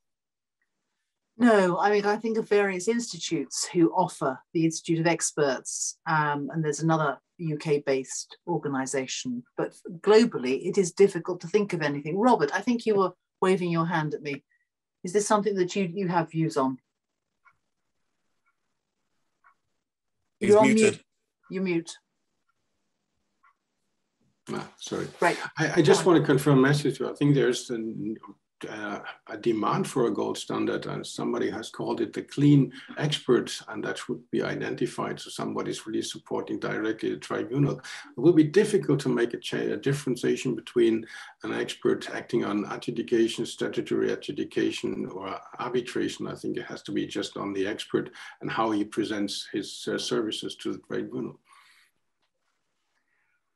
No, I mean I think of various institutes who offer the Institute of Experts, um, and there's another UK-based organisation, but globally it is difficult to think of anything. Robert, I think you were waving your hand at me. Is this something that you you have views on? He's You're muted. Mute. You mute. Ah, sorry. Right. I, I just want to confirm message. I think there's a, uh, a demand for a gold standard, and somebody has called it the clean expert, and that should be identified. So somebody's really supporting directly the tribunal. It will be difficult to make a, a differentiation between an expert acting on adjudication, statutory adjudication, or arbitration. I think it has to be just on the expert and how he presents his uh, services to the tribunal.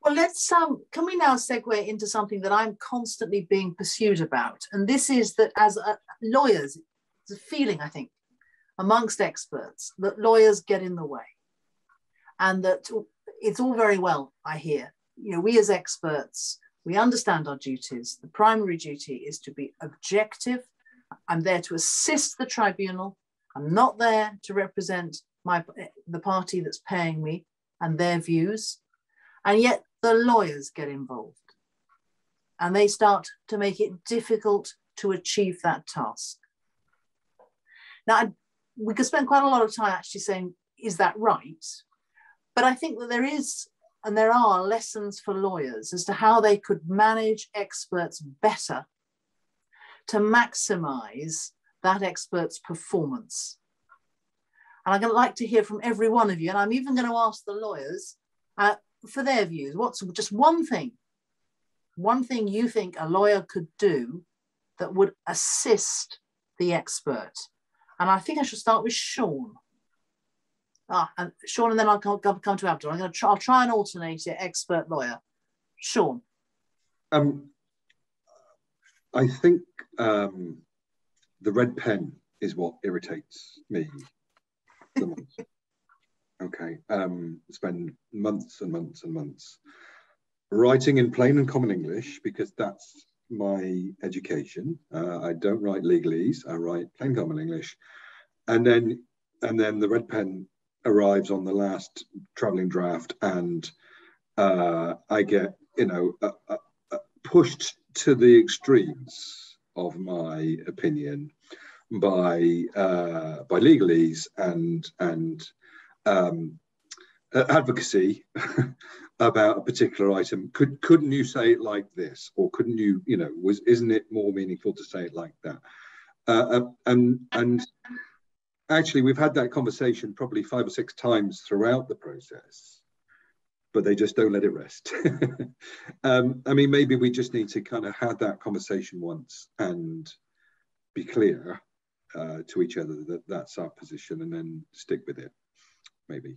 Well, let's um, can we now segue into something that I'm constantly being pursued about, and this is that as a, lawyers, it's a feeling I think amongst experts that lawyers get in the way, and that it's all very well. I hear, you know, we as experts, we understand our duties. The primary duty is to be objective. I'm there to assist the tribunal. I'm not there to represent my the party that's paying me and their views. And yet the lawyers get involved and they start to make it difficult to achieve that task. Now, we could spend quite a lot of time actually saying, is that right? But I think that there is and there are lessons for lawyers as to how they could manage experts better to maximize that expert's performance. And I'd like to hear from every one of you, and I'm even going to ask the lawyers uh, for their views. What's just one thing, one thing you think a lawyer could do that would assist the expert? And I think I should start with Sean. Ah, and Sean, and then I'll come, come to Abdul. I'm going to try, I'll try and alternate it, expert lawyer. Sean. Um, I think um, the red pen is what irritates me the most. Okay, um, spend months and months and months writing in plain and common English because that's my education. Uh, I don't write legalese. I write plain common English, and then and then the red pen arrives on the last traveling draft, and uh, I get you know uh, uh, uh pushed to the extremes of my opinion by uh, by legalese and and um, advocacy about a particular item. Could couldn't you say it like this, or couldn't you you know was isn't it more meaningful to say it like that? Uh, uh and and actually, we've had that conversation probably five or six times throughout the process but they just don't let it rest. um, I mean, maybe we just need to kind of have that conversation once and be clear uh, to each other that that's our position and then stick with it, maybe.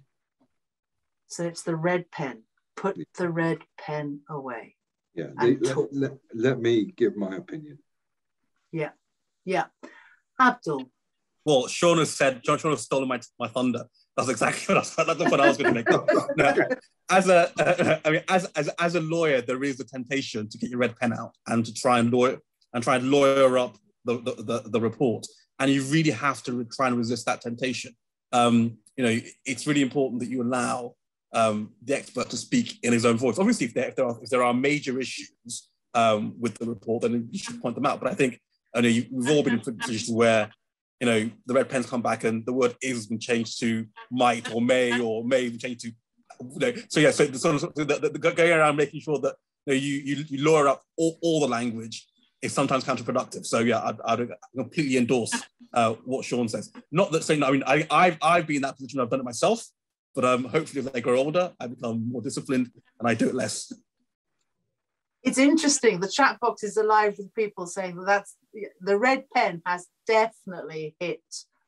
So it's the red pen. Put the red pen away. Yeah, they, let, let, let me give my opinion. Yeah, yeah. Abdul. Well, Sean has said, John Sean has stolen my, my thunder. That's exactly what I, that's what I was going to make. no, as a, uh, I mean, as, as, as a lawyer, there is a temptation to get your red pen out and to try and lawyer and try and lawyer up the, the, the, the report. And you really have to try and resist that temptation. Um, you know, it's really important that you allow um, the expert to speak in his own voice. Obviously, if there, if there, are, if there are major issues um, with the report, then you should point them out. But I think I know you, we've all been in positions where you know, the red pens come back and the word is has been changed to might or may or may be changed to, you know, so yeah, so, the, so the, the, the, going around making sure that you, know, you, you, you lower up all, all the language is sometimes counterproductive. So yeah, I'd, I'd completely endorse uh, what Sean says. Not that saying, I mean, I, I've, I've been in that position, I've done it myself, but um, hopefully as I grow older, I become more disciplined and I do it less it's interesting. The chat box is alive with people saying that that's the red pen has definitely hit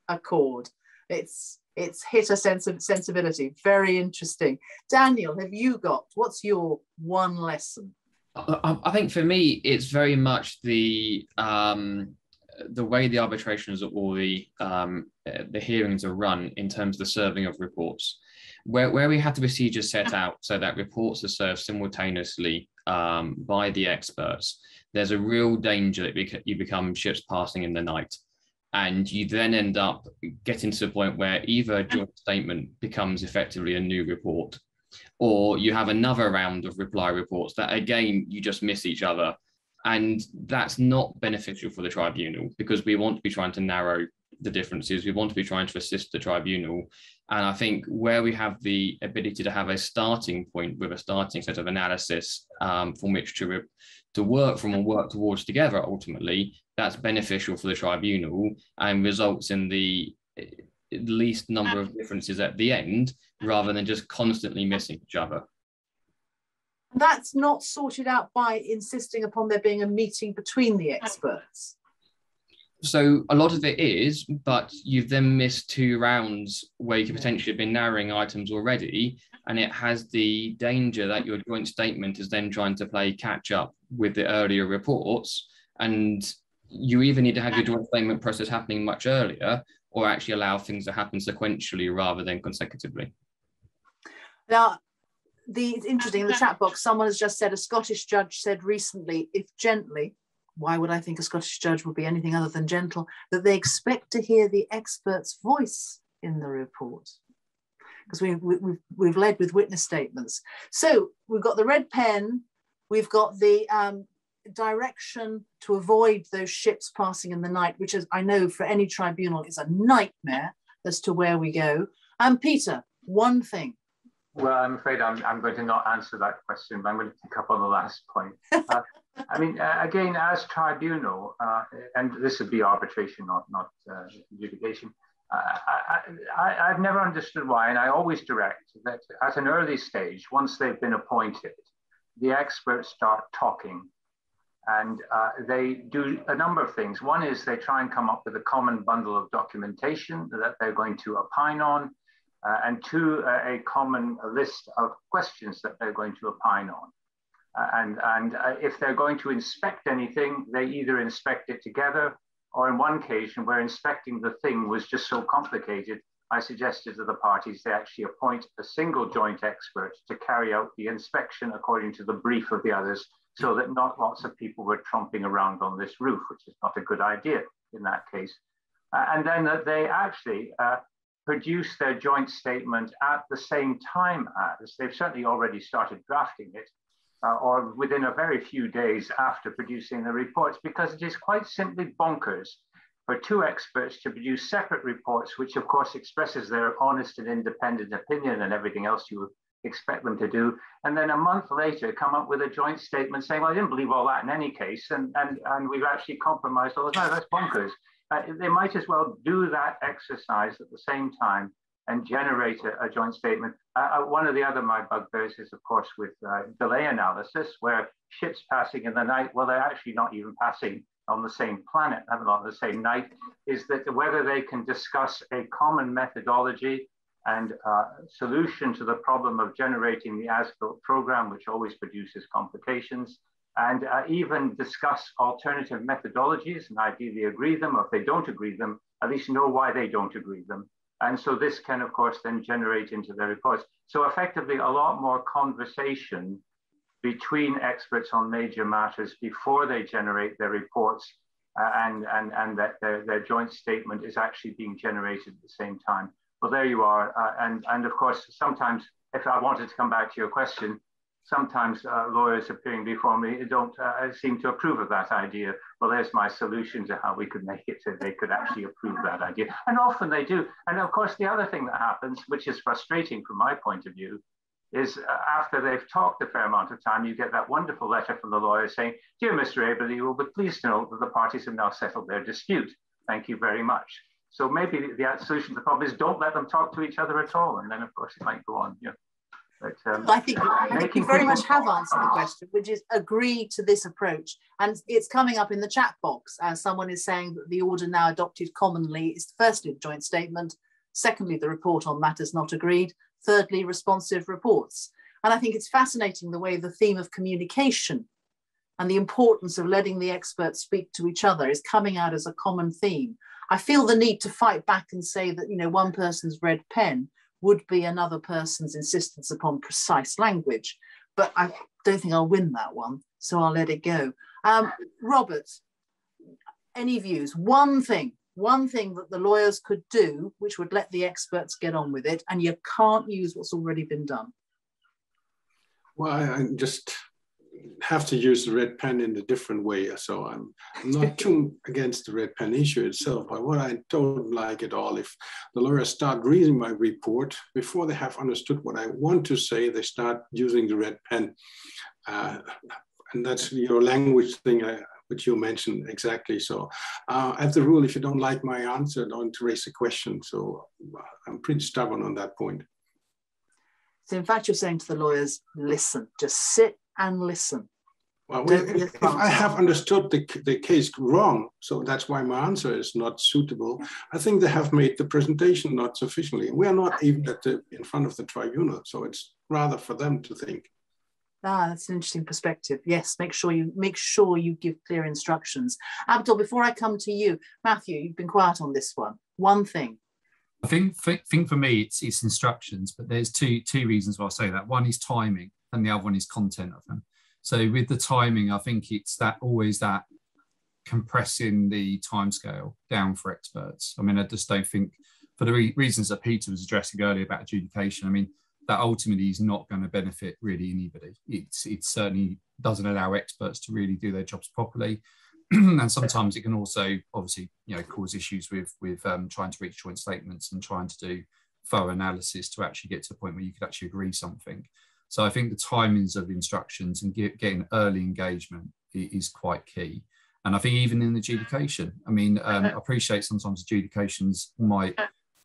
a chord. It's it's hit a sense of sensibility. Very interesting. Daniel, have you got what's your one lesson? I, think for me, it's very much the um, the way the arbitrations or the um, the hearings are run in terms of the serving of reports, where where we have the procedures set out so that reports are served simultaneously um, by the experts, there's a real danger that you become ships passing in the night. And you then end up getting to the point where either a joint statement becomes effectively a new report, or you have another round of reply reports that again you just miss each other. And that's not beneficial for the tribunal because we want to be trying to narrow the differences. We want to be trying to assist the tribunal. And I think where we have the ability to have a starting point with a starting set of analysis um, from which to, to work from and work towards together, ultimately, that's beneficial for the tribunal and results in the least number of differences at the end rather than just constantly missing each other. That's not sorted out by insisting upon there being a meeting between the experts so a lot of it is, but you've then missed two rounds where you could potentially have been narrowing items already, and it has the danger that your joint statement is then trying to play catch up with the earlier reports, and you either need to have your joint statement process happening much earlier, or actually allow things to happen sequentially rather than consecutively. Now, the it's interesting in the chat box. Someone has just said a Scottish judge said recently, if gently why would I think a Scottish judge would be anything other than gentle, that they expect to hear the expert's voice in the report. because we, we, we've, we've led with witness statements. So we've got the red pen, we've got the um, direction to avoid those ships passing in the night, which is, I know for any tribunal is a nightmare as to where we go. And Peter, one thing. Well, I'm afraid I'm, I'm going to not answer that question, but I'm going to pick up on the last point. Uh, I mean, uh, again, as tribunal, uh, and this would be arbitration, not, not uh, adjudication, I, have never understood why, and I always direct that at an early stage, once they've been appointed, the experts start talking and uh, they do a number of things. One is they try and come up with a common bundle of documentation that they're going to opine on, uh, and two, uh, a common list of questions that they're going to opine on. Uh, and and uh, if they're going to inspect anything, they either inspect it together, or in one occasion where inspecting the thing was just so complicated, I suggested to the parties they actually appoint a single joint expert to carry out the inspection according to the brief of the others so that not lots of people were tromping around on this roof, which is not a good idea in that case. Uh, and then that they actually uh, produce their joint statement at the same time as, they've certainly already started drafting it, uh, or within a very few days after producing the reports, because it is quite simply bonkers for two experts to produce separate reports, which of course expresses their honest and independent opinion and everything else you expect them to do. And then a month later, come up with a joint statement saying, well, I didn't believe all that in any case. And, and, and we've actually compromised all this. No, that's bonkers. Uh, they might as well do that exercise at the same time and generate a, a joint statement. Uh, uh one of the other my bugbears is, of course, with uh, delay analysis, where ships passing in the night, well, they're actually not even passing on the same planet, not on the same night, is that whether they can discuss a common methodology and uh, solution to the problem of generating the as-built program, which always produces complications, and uh, even discuss alternative methodologies and ideally agree them, or if they don't agree them, at least know why they don't agree them. And so this can, of course, then generate into their reports. So effectively, a lot more conversation between experts on major matters before they generate their reports uh, and, and, and that their, their joint statement is actually being generated at the same time. Well, there you are. Uh, and, and of course, sometimes, if I wanted to come back to your question, sometimes uh, lawyers appearing before me don't uh, seem to approve of that idea. Well, there's my solution to how we could make it so they could actually approve that idea. And often they do. And of course, the other thing that happens, which is frustrating from my point of view, is uh, after they've talked a fair amount of time, you get that wonderful letter from the lawyer saying, Dear Mr. Aeberli, you will be pleased to know that the parties have now settled their dispute. Thank you very much. So maybe the solution to the problem is don't let them talk to each other at all. And then, of course, it might go on. Yeah. But, um, I think, I think you very much have answered the question, which is agree to this approach. And it's coming up in the chat box as someone is saying that the order now adopted commonly is firstly the joint statement, secondly, the report on matters not agreed, thirdly, responsive reports. And I think it's fascinating the way the theme of communication and the importance of letting the experts speak to each other is coming out as a common theme. I feel the need to fight back and say that, you know, one person's red pen would be another person's insistence upon precise language, but I don't think I'll win that one, so I'll let it go. Um, Robert, any views? One thing, one thing that the lawyers could do, which would let the experts get on with it, and you can't use what's already been done. Well, I just have to use the red pen in a different way. So I'm, I'm not too against the red pen issue itself, but what I don't like at all, if the lawyers start reading my report before they have understood what I want to say, they start using the red pen. Uh, and that's your language thing, uh, which you mentioned exactly. So uh, I have the rule, if you don't like my answer, don't raise a question. So uh, I'm pretty stubborn on that point. So in fact, you're saying to the lawyers, listen, just sit and listen. Well, if I have understood the, the case wrong, so that's why my answer is not suitable, I think they have made the presentation not sufficiently. We are not even at the, in front of the tribunal, so it's rather for them to think. Ah, that's an interesting perspective. Yes, make sure you make sure you give clear instructions. Abdul, before I come to you, Matthew, you've been quiet on this one. One thing. I think, think for me, it's, it's instructions, but there's two two reasons why I say that. One is timing and the other one is content of them. So with the timing, I think it's that always that compressing the timescale down for experts. I mean, I just don't think for the re- reasons that Peter was addressing earlier about adjudication, I mean, that ultimately is not going to benefit really anybody. It's, it certainly doesn't allow experts to really do their jobs properly. and sometimes it can also obviously you know cause issues with with um, trying to reach joint statements and trying to do thorough analysis to actually get to a point where you could actually agree something. So I think the timings of instructions and get, getting early engagement is quite key. And I think even in adjudication, I mean, um, I appreciate sometimes adjudications might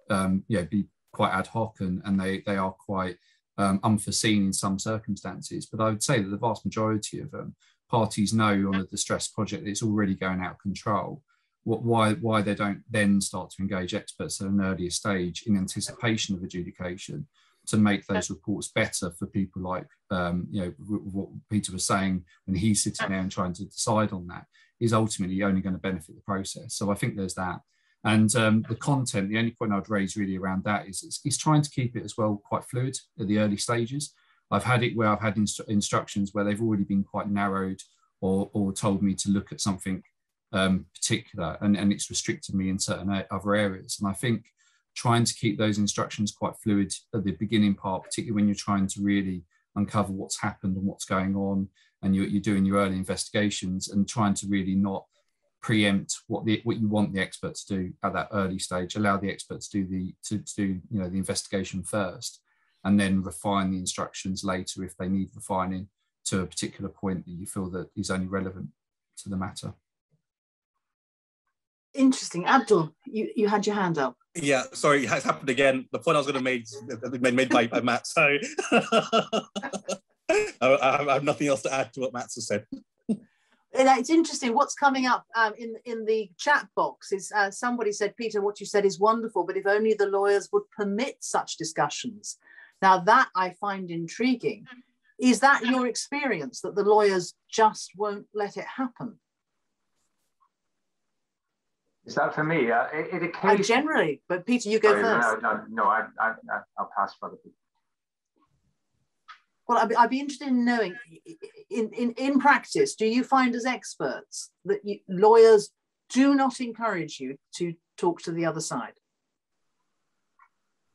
um, yeah, be quite ad hoc and, and they, they are quite um, unforeseen in some circumstances. But I would say that the vast majority of them, parties know on a distress project it's already going out of control. What, why, why they don't then start to engage experts at an earlier stage in anticipation of adjudication to make those reports better for people like um, you know what Peter was saying when he's sitting there and trying to decide on that is ultimately only going to benefit the process. So I think there's that. And um, the content, the only point I'd raise really around that is, is, trying to keep it as well quite fluid at the early stages. I've had it where I've had instru instructions where they've already been quite narrowed or, or told me to look at something um, particular and, and it's restricted me in certain other areas. And I think trying to keep those instructions quite fluid at the beginning part, particularly when you're trying to really uncover what's happened and what's going on and you're, you're doing your early investigations and trying to really not preempt what the what you want the expert to do at that early stage. Allow the expert to do the to, to do you know the investigation first and then refine the instructions later if they need refining to a particular point that you feel that is only relevant to the matter interesting. Abdul you you had your hand up. Yeah sorry it's happened again. The point i was going to make made, made by, by matt so. I, I have nothing else to add to what matt has said. It's interesting what's coming up um, in in the chat box is uh, somebody said peter what you said is wonderful but if only the lawyers would permit such discussions. Now that i find intriguing. Is that your experience that the lawyers just won't let it happen is that for me uh, it, it uh, generally but peter you go Sorry, first no, no, no I, I, i'll pass for other people well, I'd be, I'd be, interested in knowing, in, in, in practice, do you find as experts that you, lawyers do not encourage you to talk to the other side?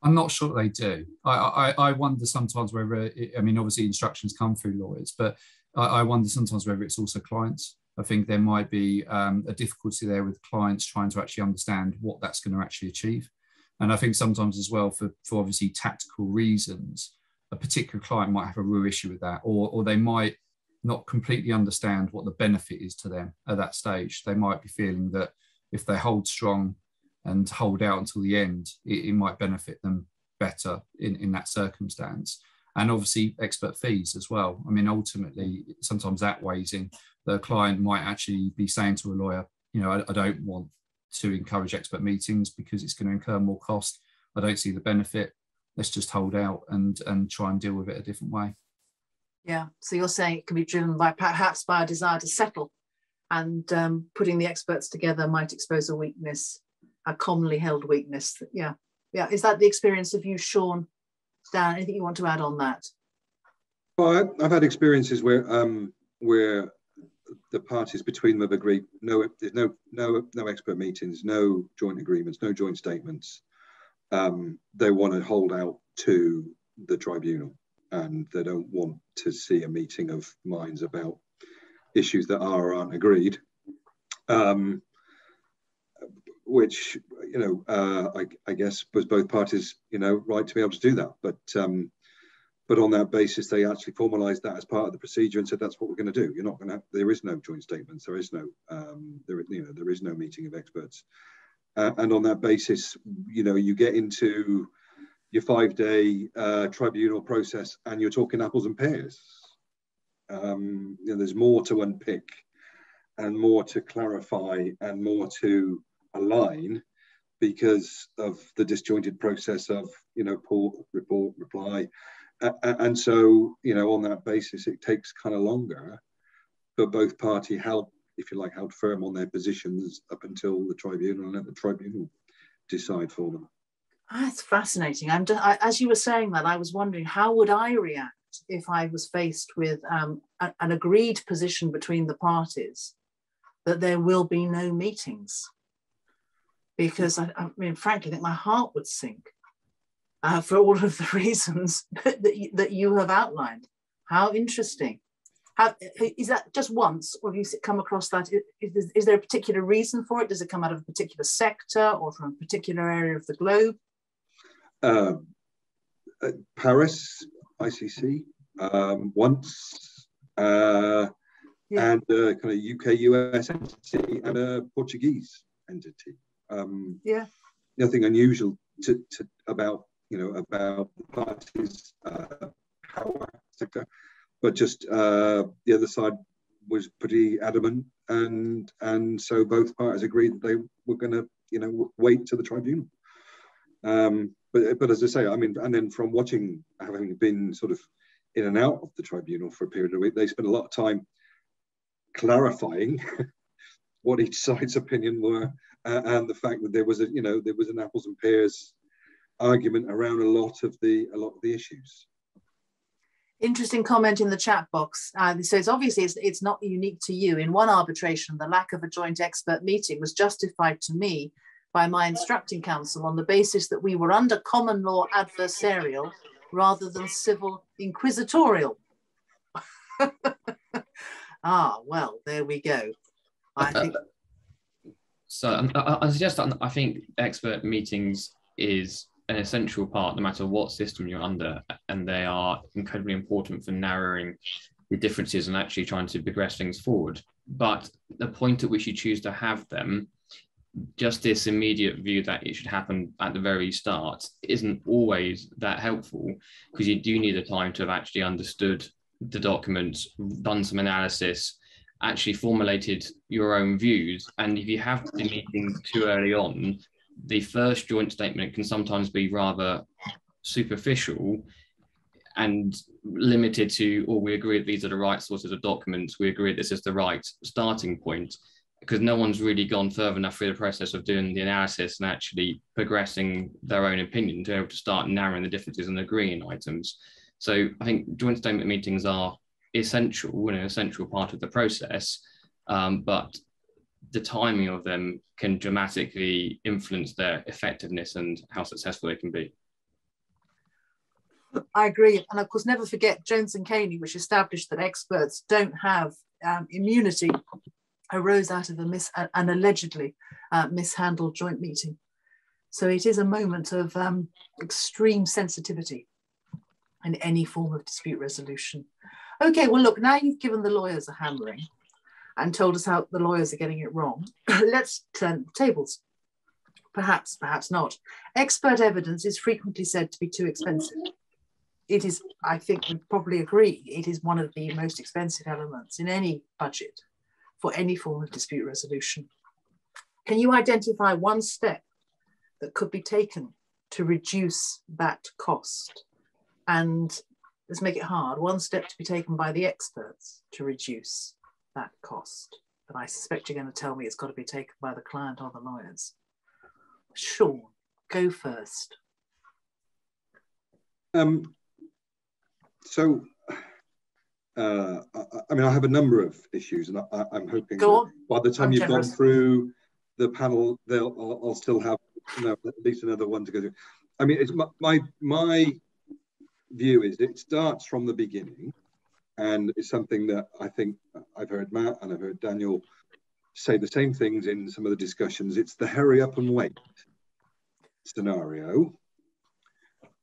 I'm not sure they do. I, I, I wonder sometimes whether, it, I mean, obviously instructions come through lawyers, but I, I, wonder sometimes whether it's also clients. I think there might be um, a difficulty there with clients trying to actually understand what that's going to actually achieve. And I think sometimes as well, for, for obviously tactical reasons, a particular client might have a real issue with that, or, or they might not completely understand what the benefit is to them at that stage. They might be feeling that if they hold strong and hold out until the end, it, it might benefit them better in, in that circumstance. And obviously, expert fees as well. I mean, ultimately, sometimes that weighs in. The client might actually be saying to a lawyer, you know, I, I don't want to encourage expert meetings because it's going to incur more cost. I don't see the benefit. Let's just hold out and and try and deal with it a different way. Yeah so you're saying it can be driven by perhaps by a desire to settle and um, putting the experts together might expose a weakness a commonly held weakness. Yeah yeah. Is that the experience of you sean? Dan anything you want to add on that? Well i've had experiences where um where the parties between them have agreed no there's no no no expert meetings no joint agreements no joint statements um, they want to hold out to the tribunal and they don't want to see a meeting of minds about issues that are or aren't agreed. Um, which you know, uh, I, I, guess was both parties, you know, right to be able to do that. But um, but on that basis, they actually formalised that as part of the procedure and said that's what we're going to do. You're not going to. There is no joint statements. There is no. Um, there you know there is no meeting of experts. Uh, and on that basis, you know, you get into your five-day uh, tribunal process, and you're talking apples and pears. Um, you know, there's more to unpick, and more to clarify, and more to align, because of the disjointed process of you know, report, report, reply, and so you know, on that basis, it takes kind of longer But both party held, if you like, held firm on their positions up until the tribunal and let the tribunal decide for them. That's fascinating. I'm as you were saying that, I was wondering how would I react if I was faced with um, a, an agreed position between the parties that there will be no meetings. because I, I mean, frankly, I think my heart would sink uh, for all of the reasons that you, that you have outlined. How interesting. Have, is that just once, or have you come across that? Is, is, there a particular reason for it? Does it come out of a particular sector or from a particular area of the globe? Uh, Paris, ICC, um, once, uh, yeah. and a kind of UK US entity and a Portuguese entity. Um, yeah. Nothing unusual to, to about you know about the party's uh, power sector but just uh, the other side was pretty adamant, and and so both parties agreed that they were going to you know wait to the tribunal. Um, but but as I say, I mean, and then from watching, having been sort of in and out of the tribunal for a period of week, they spent a lot of time clarifying what each side's opinion were, uh, and the fact that there was a you know there was an apples and pears argument around a lot of the a lot of the issues interesting comment in the chat box. Uh, so it's obviously it's, it's not unique to you. In one arbitration, the lack of a joint expert meeting was justified to me by my instructing counsel on the basis that we were under common law adversarial rather than civil inquisitorial. ah, well, there we go. I think. So I, I suggest I think expert meetings is an essential part no matter what system you're under and they are incredibly important for narrowing the differences and actually trying to progress things forward. But the point at which you choose to have them just this immediate view that it should happen at the very start isn't always that helpful because you do need the time to have actually understood the documents done some analysis actually formulated your own views. And if you have the meeting too early on the first joint statement can sometimes be rather superficial and limited to, or oh, we agree that these are the right sources of documents, we agree that this is the right starting point, because no one's really gone further enough through the process of doing the analysis and actually progressing their own opinion to be able to start narrowing the differences and agreeing items. So I think joint statement meetings are essential and an essential part of the process, um, but the timing of them can dramatically influence their effectiveness and how successful they can be. I agree. And of course, never forget Jones and Kaney, which established that experts don't have um, immunity, arose out of a mis- an allegedly uh, mishandled joint meeting. So it is a moment of um, extreme sensitivity in any form of dispute resolution. Okay, well, look, now you've given the lawyers a hammering and told us how the lawyers are getting it wrong. Let's turn tables. Perhaps, perhaps not. Expert evidence is frequently said to be too expensive. It is, I think we probably agree, it is one of the most expensive elements in any budget for any form of dispute resolution. Can you identify one step that could be taken to reduce that cost? And let's make it hard, one step to be taken by the experts to reduce that cost. But I suspect you're going to tell me it's got to be taken by the client or the lawyers. Sean, go first. Um, so, uh, I, I, mean, I have a number of issues, and I, am hoping by the time I'm you've generous. gone through the panel, they'll I'll, I'll still have you know, at least another one to go through. I mean, it's my, my my view is it starts from the beginning and it's something that I think I've heard Matt and I've heard Daniel say the same things in some of the discussions. It's the hurry up and wait scenario.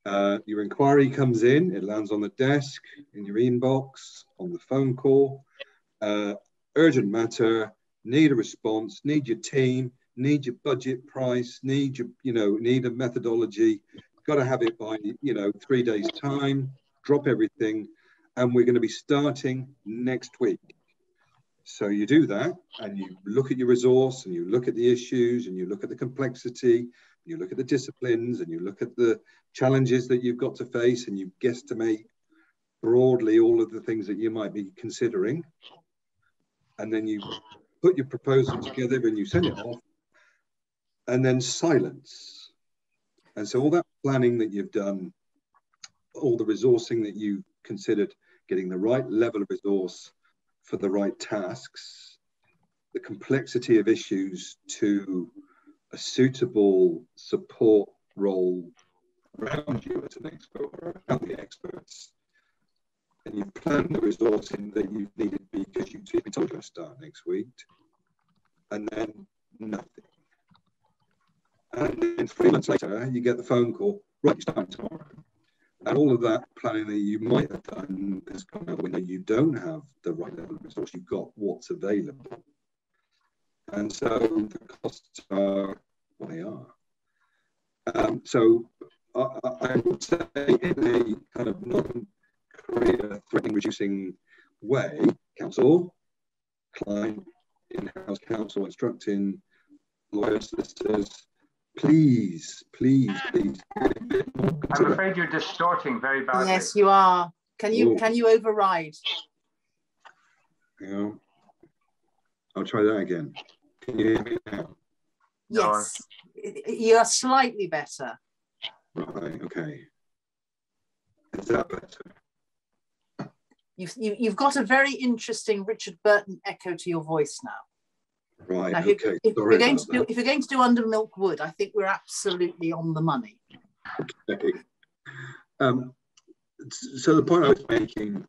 Uh, your inquiry comes in, it lands on the desk, in your inbox, on the phone call. Uh, urgent matter, need a response, need your team, need your budget price, need your, you know, need a methodology. Got to have it by, you know, three days time. Drop everything and we're going to be starting next week. So you do that and you look at your resource and you look at the issues and you look at the complexity, you look at the disciplines and you look at the challenges that you've got to face and you guesstimate broadly all of the things that you might be considering. And then you put your proposal together and you send it off and then silence. And so all that planning that you've done, all the resourcing that you considered getting the right level of resource for the right tasks, the complexity of issues to a suitable support role around you as an expert or around the experts, and you plan the resourcing that you needed because you have been told to start next week, and then nothing. And then three months later, you get the phone call, right, you're starting tomorrow. And all of that planning that you might have done has gone out window. You don't have the right level of resource. You've got what's available. And so the costs are what they are. Um, so I, I, would say in a kind of non-career threatening reducing way, counsel, client, in-house counsel, instructing lawyers, solicitors, Please, please, please. I'm afraid you're distorting very badly. Yes, you are. Can you Ooh. can you override? Yeah. I'll try that again. Can you hear me now? Yes, you are slightly better. Right. Okay. Is that better? You've, you, have you have got a very interesting Richard Burton echo to your voice now. Right. Now, okay. If, if we're going to do, if you're going to do under milk wood, I think we're absolutely on the money. Okay. Um, so the point I was making,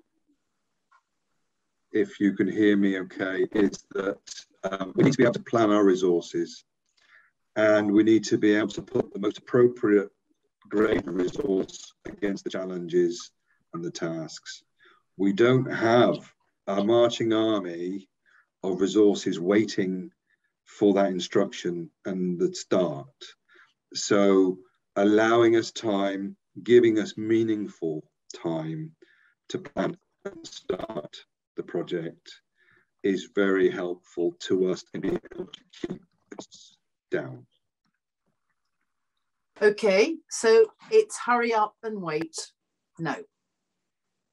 if you can hear me okay, is that um, we need to be able to plan our resources and we need to be able to put the most appropriate grade of resource against the challenges and the tasks. We don't have a marching army of resources waiting for that instruction and the start. So allowing us time, giving us meaningful time to plan and start the project is very helpful to us in being able to keep us down. Okay, so it's hurry up and wait. No.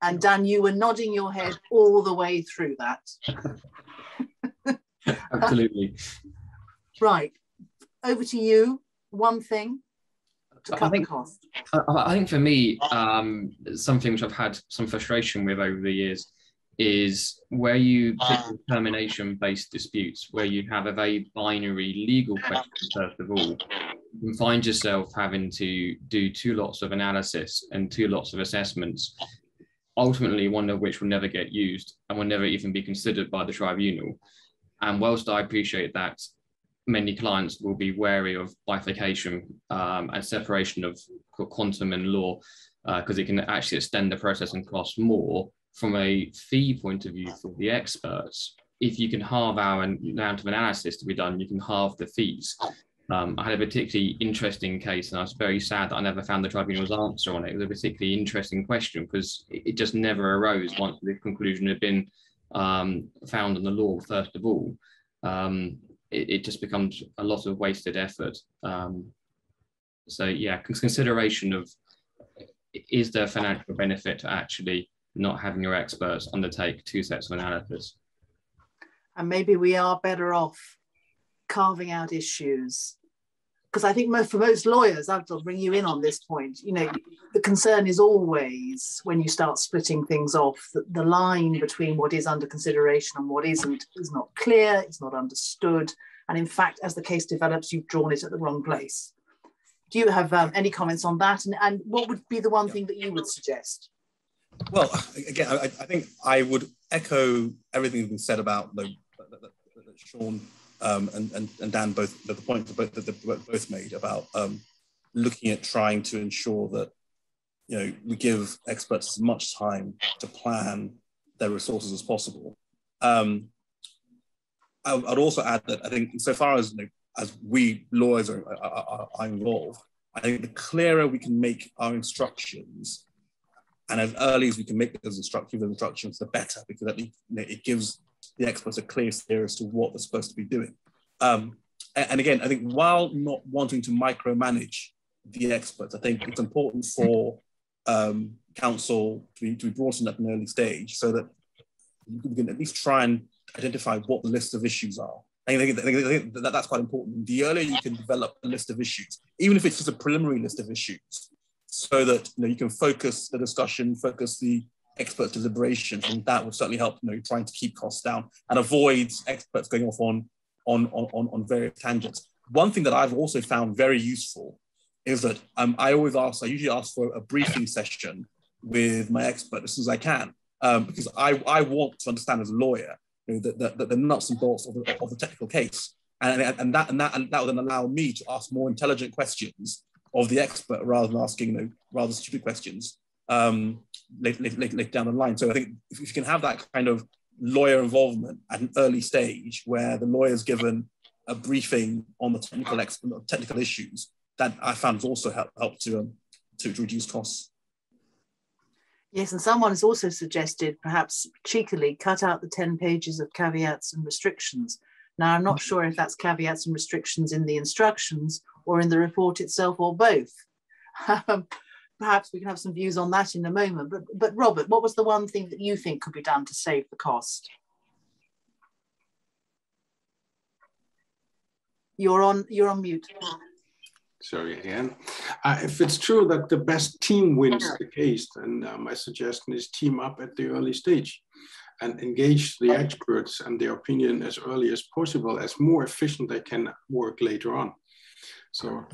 And Dan, you were nodding your head all the way through that. Absolutely. right. Over to you. One thing to cut I think, cost. I, I think for me, um, something which I've had some frustration with over the years is where you pick determination based disputes, where you have a very binary legal question, first of all, you can find yourself having to do two lots of analysis and two lots of assessments, ultimately, one of which will never get used and will never even be considered by the tribunal. And whilst I appreciate that many clients will be wary of bifurcation um, and separation of quantum and law because uh, it can actually extend the process and cost more from a fee point of view for the experts. If you can halve our amount of analysis to be done, you can halve the fees. Um, I had a particularly interesting case, and I was very sad that I never found the tribunal's answer on it. It was a particularly interesting question because it, just never arose once the conclusion had been um, found in the law, first of all, um, it, it, just becomes a lot of wasted effort. Um, so yeah, consideration of is there financial benefit to actually not having your experts undertake two sets of analysis? And maybe we are better off carving out issues because I think most, for most lawyers, I'll bring you in on this point. You know, the concern is always when you start splitting things off that the line between what is under consideration and what isn't is not clear, it's not understood, and in fact, as the case develops, you've drawn it at the wrong place. Do you have um, any comments on that? And, and what would be the one thing that you would suggest? Well, again, I, I think I would echo everything that's been said about the, that, that, that Sean um, and, and, and Dan both the, point that both, that both made about um, looking at trying to ensure that you know we give experts as much time to plan their resources as possible. Um, I, would also add that I think so far as you know, as we lawyers are, are, are, involved, I think the clearer we can make our instructions, and as early as we can make those instructions, instructions, the better, because at least you know, it gives the experts are clear steer as to what they're supposed to be doing. Um, and, again, I think while not wanting to micromanage the experts, I think it's important for um, counsel to be, to be brought in at an early stage so that we can at least try and identify what the list of issues are. I think, I think that that's quite important. The earlier you can develop a list of issues, even if it's just a preliminary list of issues, so that you know you can focus the discussion, focus the expert deliberations, and that would certainly help, you know, trying to keep costs down and avoid experts going off on on on, on various tangents. one thing that I've also found very useful is that um, I always ask, I usually ask for a briefing session with my expert as soon as I can, um, because I, I want to understand as a lawyer you know, the, the, the nuts and bolts of the, of the technical case. And, and, that, and, that, and that will then allow me to ask more intelligent questions of the expert rather than asking you know, rather stupid questions um, later, later, later, down the line. So I think if you can have that kind of lawyer involvement at an early stage where the lawyer is given a briefing on the technical technical issues, that I found has also helped help to, um, to, to reduce costs. Yes, and someone has also suggested, perhaps cheekily, cut out the 10 pages of caveats and restrictions. Now, I'm not sure if that's caveats and restrictions in the instructions or in the report itself or both. Perhaps we can have some views on that in a moment. But, but Robert, what was the one thing that you think could be done to save the cost? You're on, you're on mute. Sorry again. Uh, if it's true that the best team wins the case, then uh, my suggestion is team up at the early stage and engage the experts and their opinion as early as possible, as more efficient they can work later on. So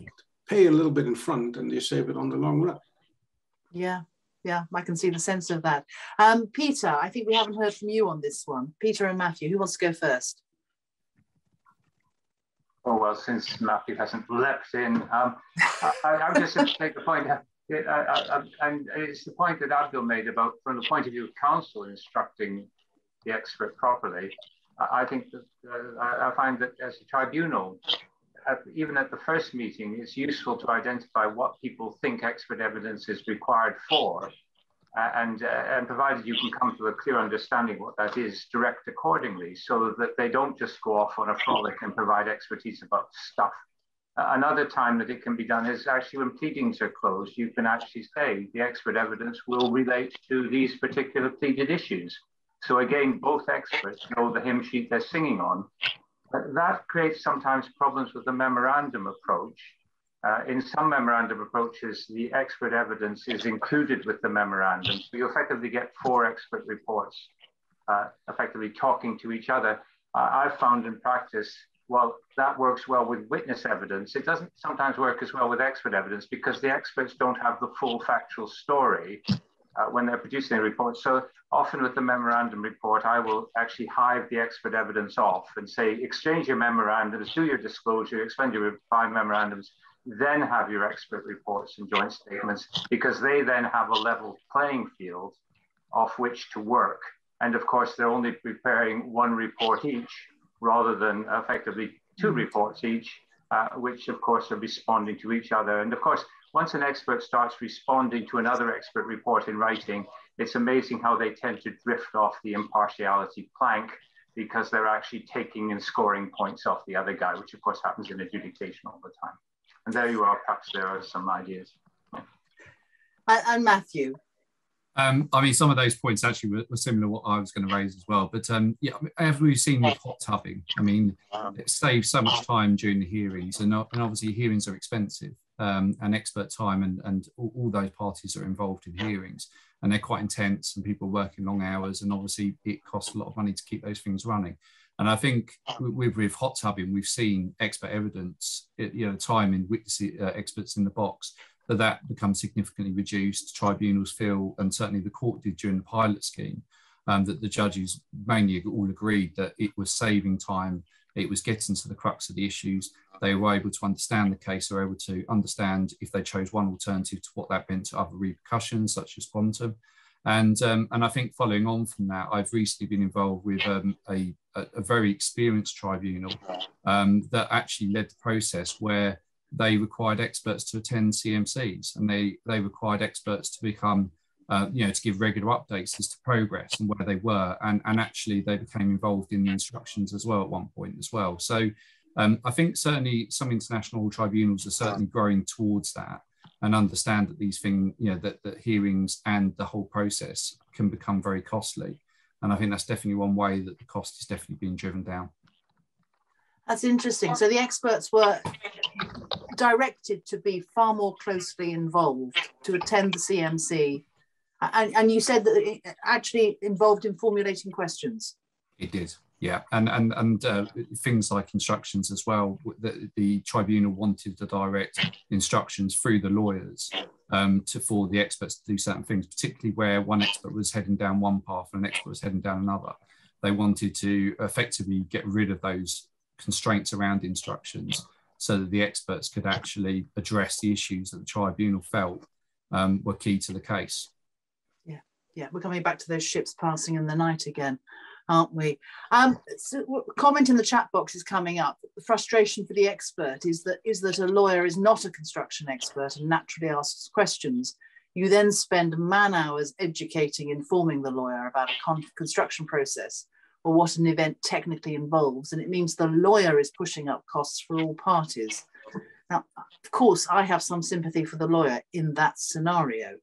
pay a little bit in front and you save it on the long run. Yeah, yeah, I can see the sense of that. Um, Peter, I think we haven't heard from you on this one. Peter and Matthew, who wants to go first? Oh, well, since Matthew hasn't leapt in, um, I, I'm just going to take the point, uh, and it's the point that Abdul made about from the point of view of counsel instructing the expert properly. I think that uh, I find that as a tribunal, at, even at the first meeting, it's useful to identify what people think expert evidence is required for. Uh, and, uh, and provided you can come to a clear understanding what that is, direct accordingly so that they don't just go off on a frolic and provide expertise about stuff. Uh, another time that it can be done is actually when pleadings are closed, you can actually say the expert evidence will relate to these particular pleaded issues. So again, both experts know the hymn sheet they're singing on that creates sometimes problems with the memorandum approach. Uh, in some memorandum approaches, the expert evidence is included with the memorandum. So you effectively get four expert reports uh, effectively talking to each other. Uh, I've found in practice, well, that works well with witness evidence. It doesn't sometimes work as well with expert evidence because the experts don't have the full factual story uh, when they're producing a report. So often with the memorandum report, I will actually hive the expert evidence off and say, exchange your memorandums, do your disclosure, expend your five memorandums, then have your expert reports and joint statements, because they then have a level playing field off which to work. And of course, they're only preparing one report each rather than effectively two reports each, uh, which of course are responding to each other. And of course, once an expert starts responding to another expert report in writing, it's amazing how they tend to drift off the impartiality plank because they're actually taking and scoring points off the other guy, which of course happens in adjudication all the time. And there you are, perhaps there are some ideas. And Matthew. Um, I mean, some of those points actually were, were, similar to what I was going to raise as well. But um, yeah, as we've seen with hot tubbing, I mean, it saves so much time during the hearings, and, and obviously hearings are expensive um, and expert time, and, and all, all, those parties are involved in hearings, and they're quite intense, and people working long hours, and obviously it costs a lot of money to keep those things running. And I think with, with hot tubbing, we've seen expert evidence, you know, time in witness uh, experts in the box, that that becomes significantly reduced. Tribunals feel, and certainly the court did during the pilot scheme, um, that the judges mainly all agreed that it was saving time, it was getting to the crux of the issues, they were able to understand the case, they were able to understand if they chose one alternative to what that meant to other repercussions, such as quantum. And, um, and I think following on from that, I've recently been involved with um, a, a, very experienced tribunal um, that actually led the process where they required experts to attend CMCs and they, they required experts to become, uh, you know, to give regular updates as to progress and where they were. And, and actually they became involved in the instructions as well at one point as well. So um, I think certainly some international tribunals are certainly growing towards that and understand that these things, you know, that, that hearings and the whole process can become very costly. And I think that's definitely one way that the cost is definitely being driven down. That's interesting. So the experts were directed to be far more closely involved to attend the CMC. And, and you said that it actually involved in formulating questions. It did. Yeah, and and and uh, things like instructions as well. The, the tribunal wanted to direct instructions through the lawyers um, to for the experts to do certain things, particularly where one expert was heading down one path and an expert was heading down another. They wanted to effectively get rid of those constraints around instructions so that the experts could actually address the issues that the tribunal felt um, were key to the case. Yeah, we're coming back to those ships passing in the night again aren't we? Um, so comment in the chat box is coming up. The frustration for the expert is that is that a lawyer is not a construction expert and naturally asks questions. You then spend man hours educating, informing the lawyer about a construction process or what an event technically involves, and it means the lawyer is pushing up costs for all parties. Now, of course, I have some sympathy for the lawyer in that scenario,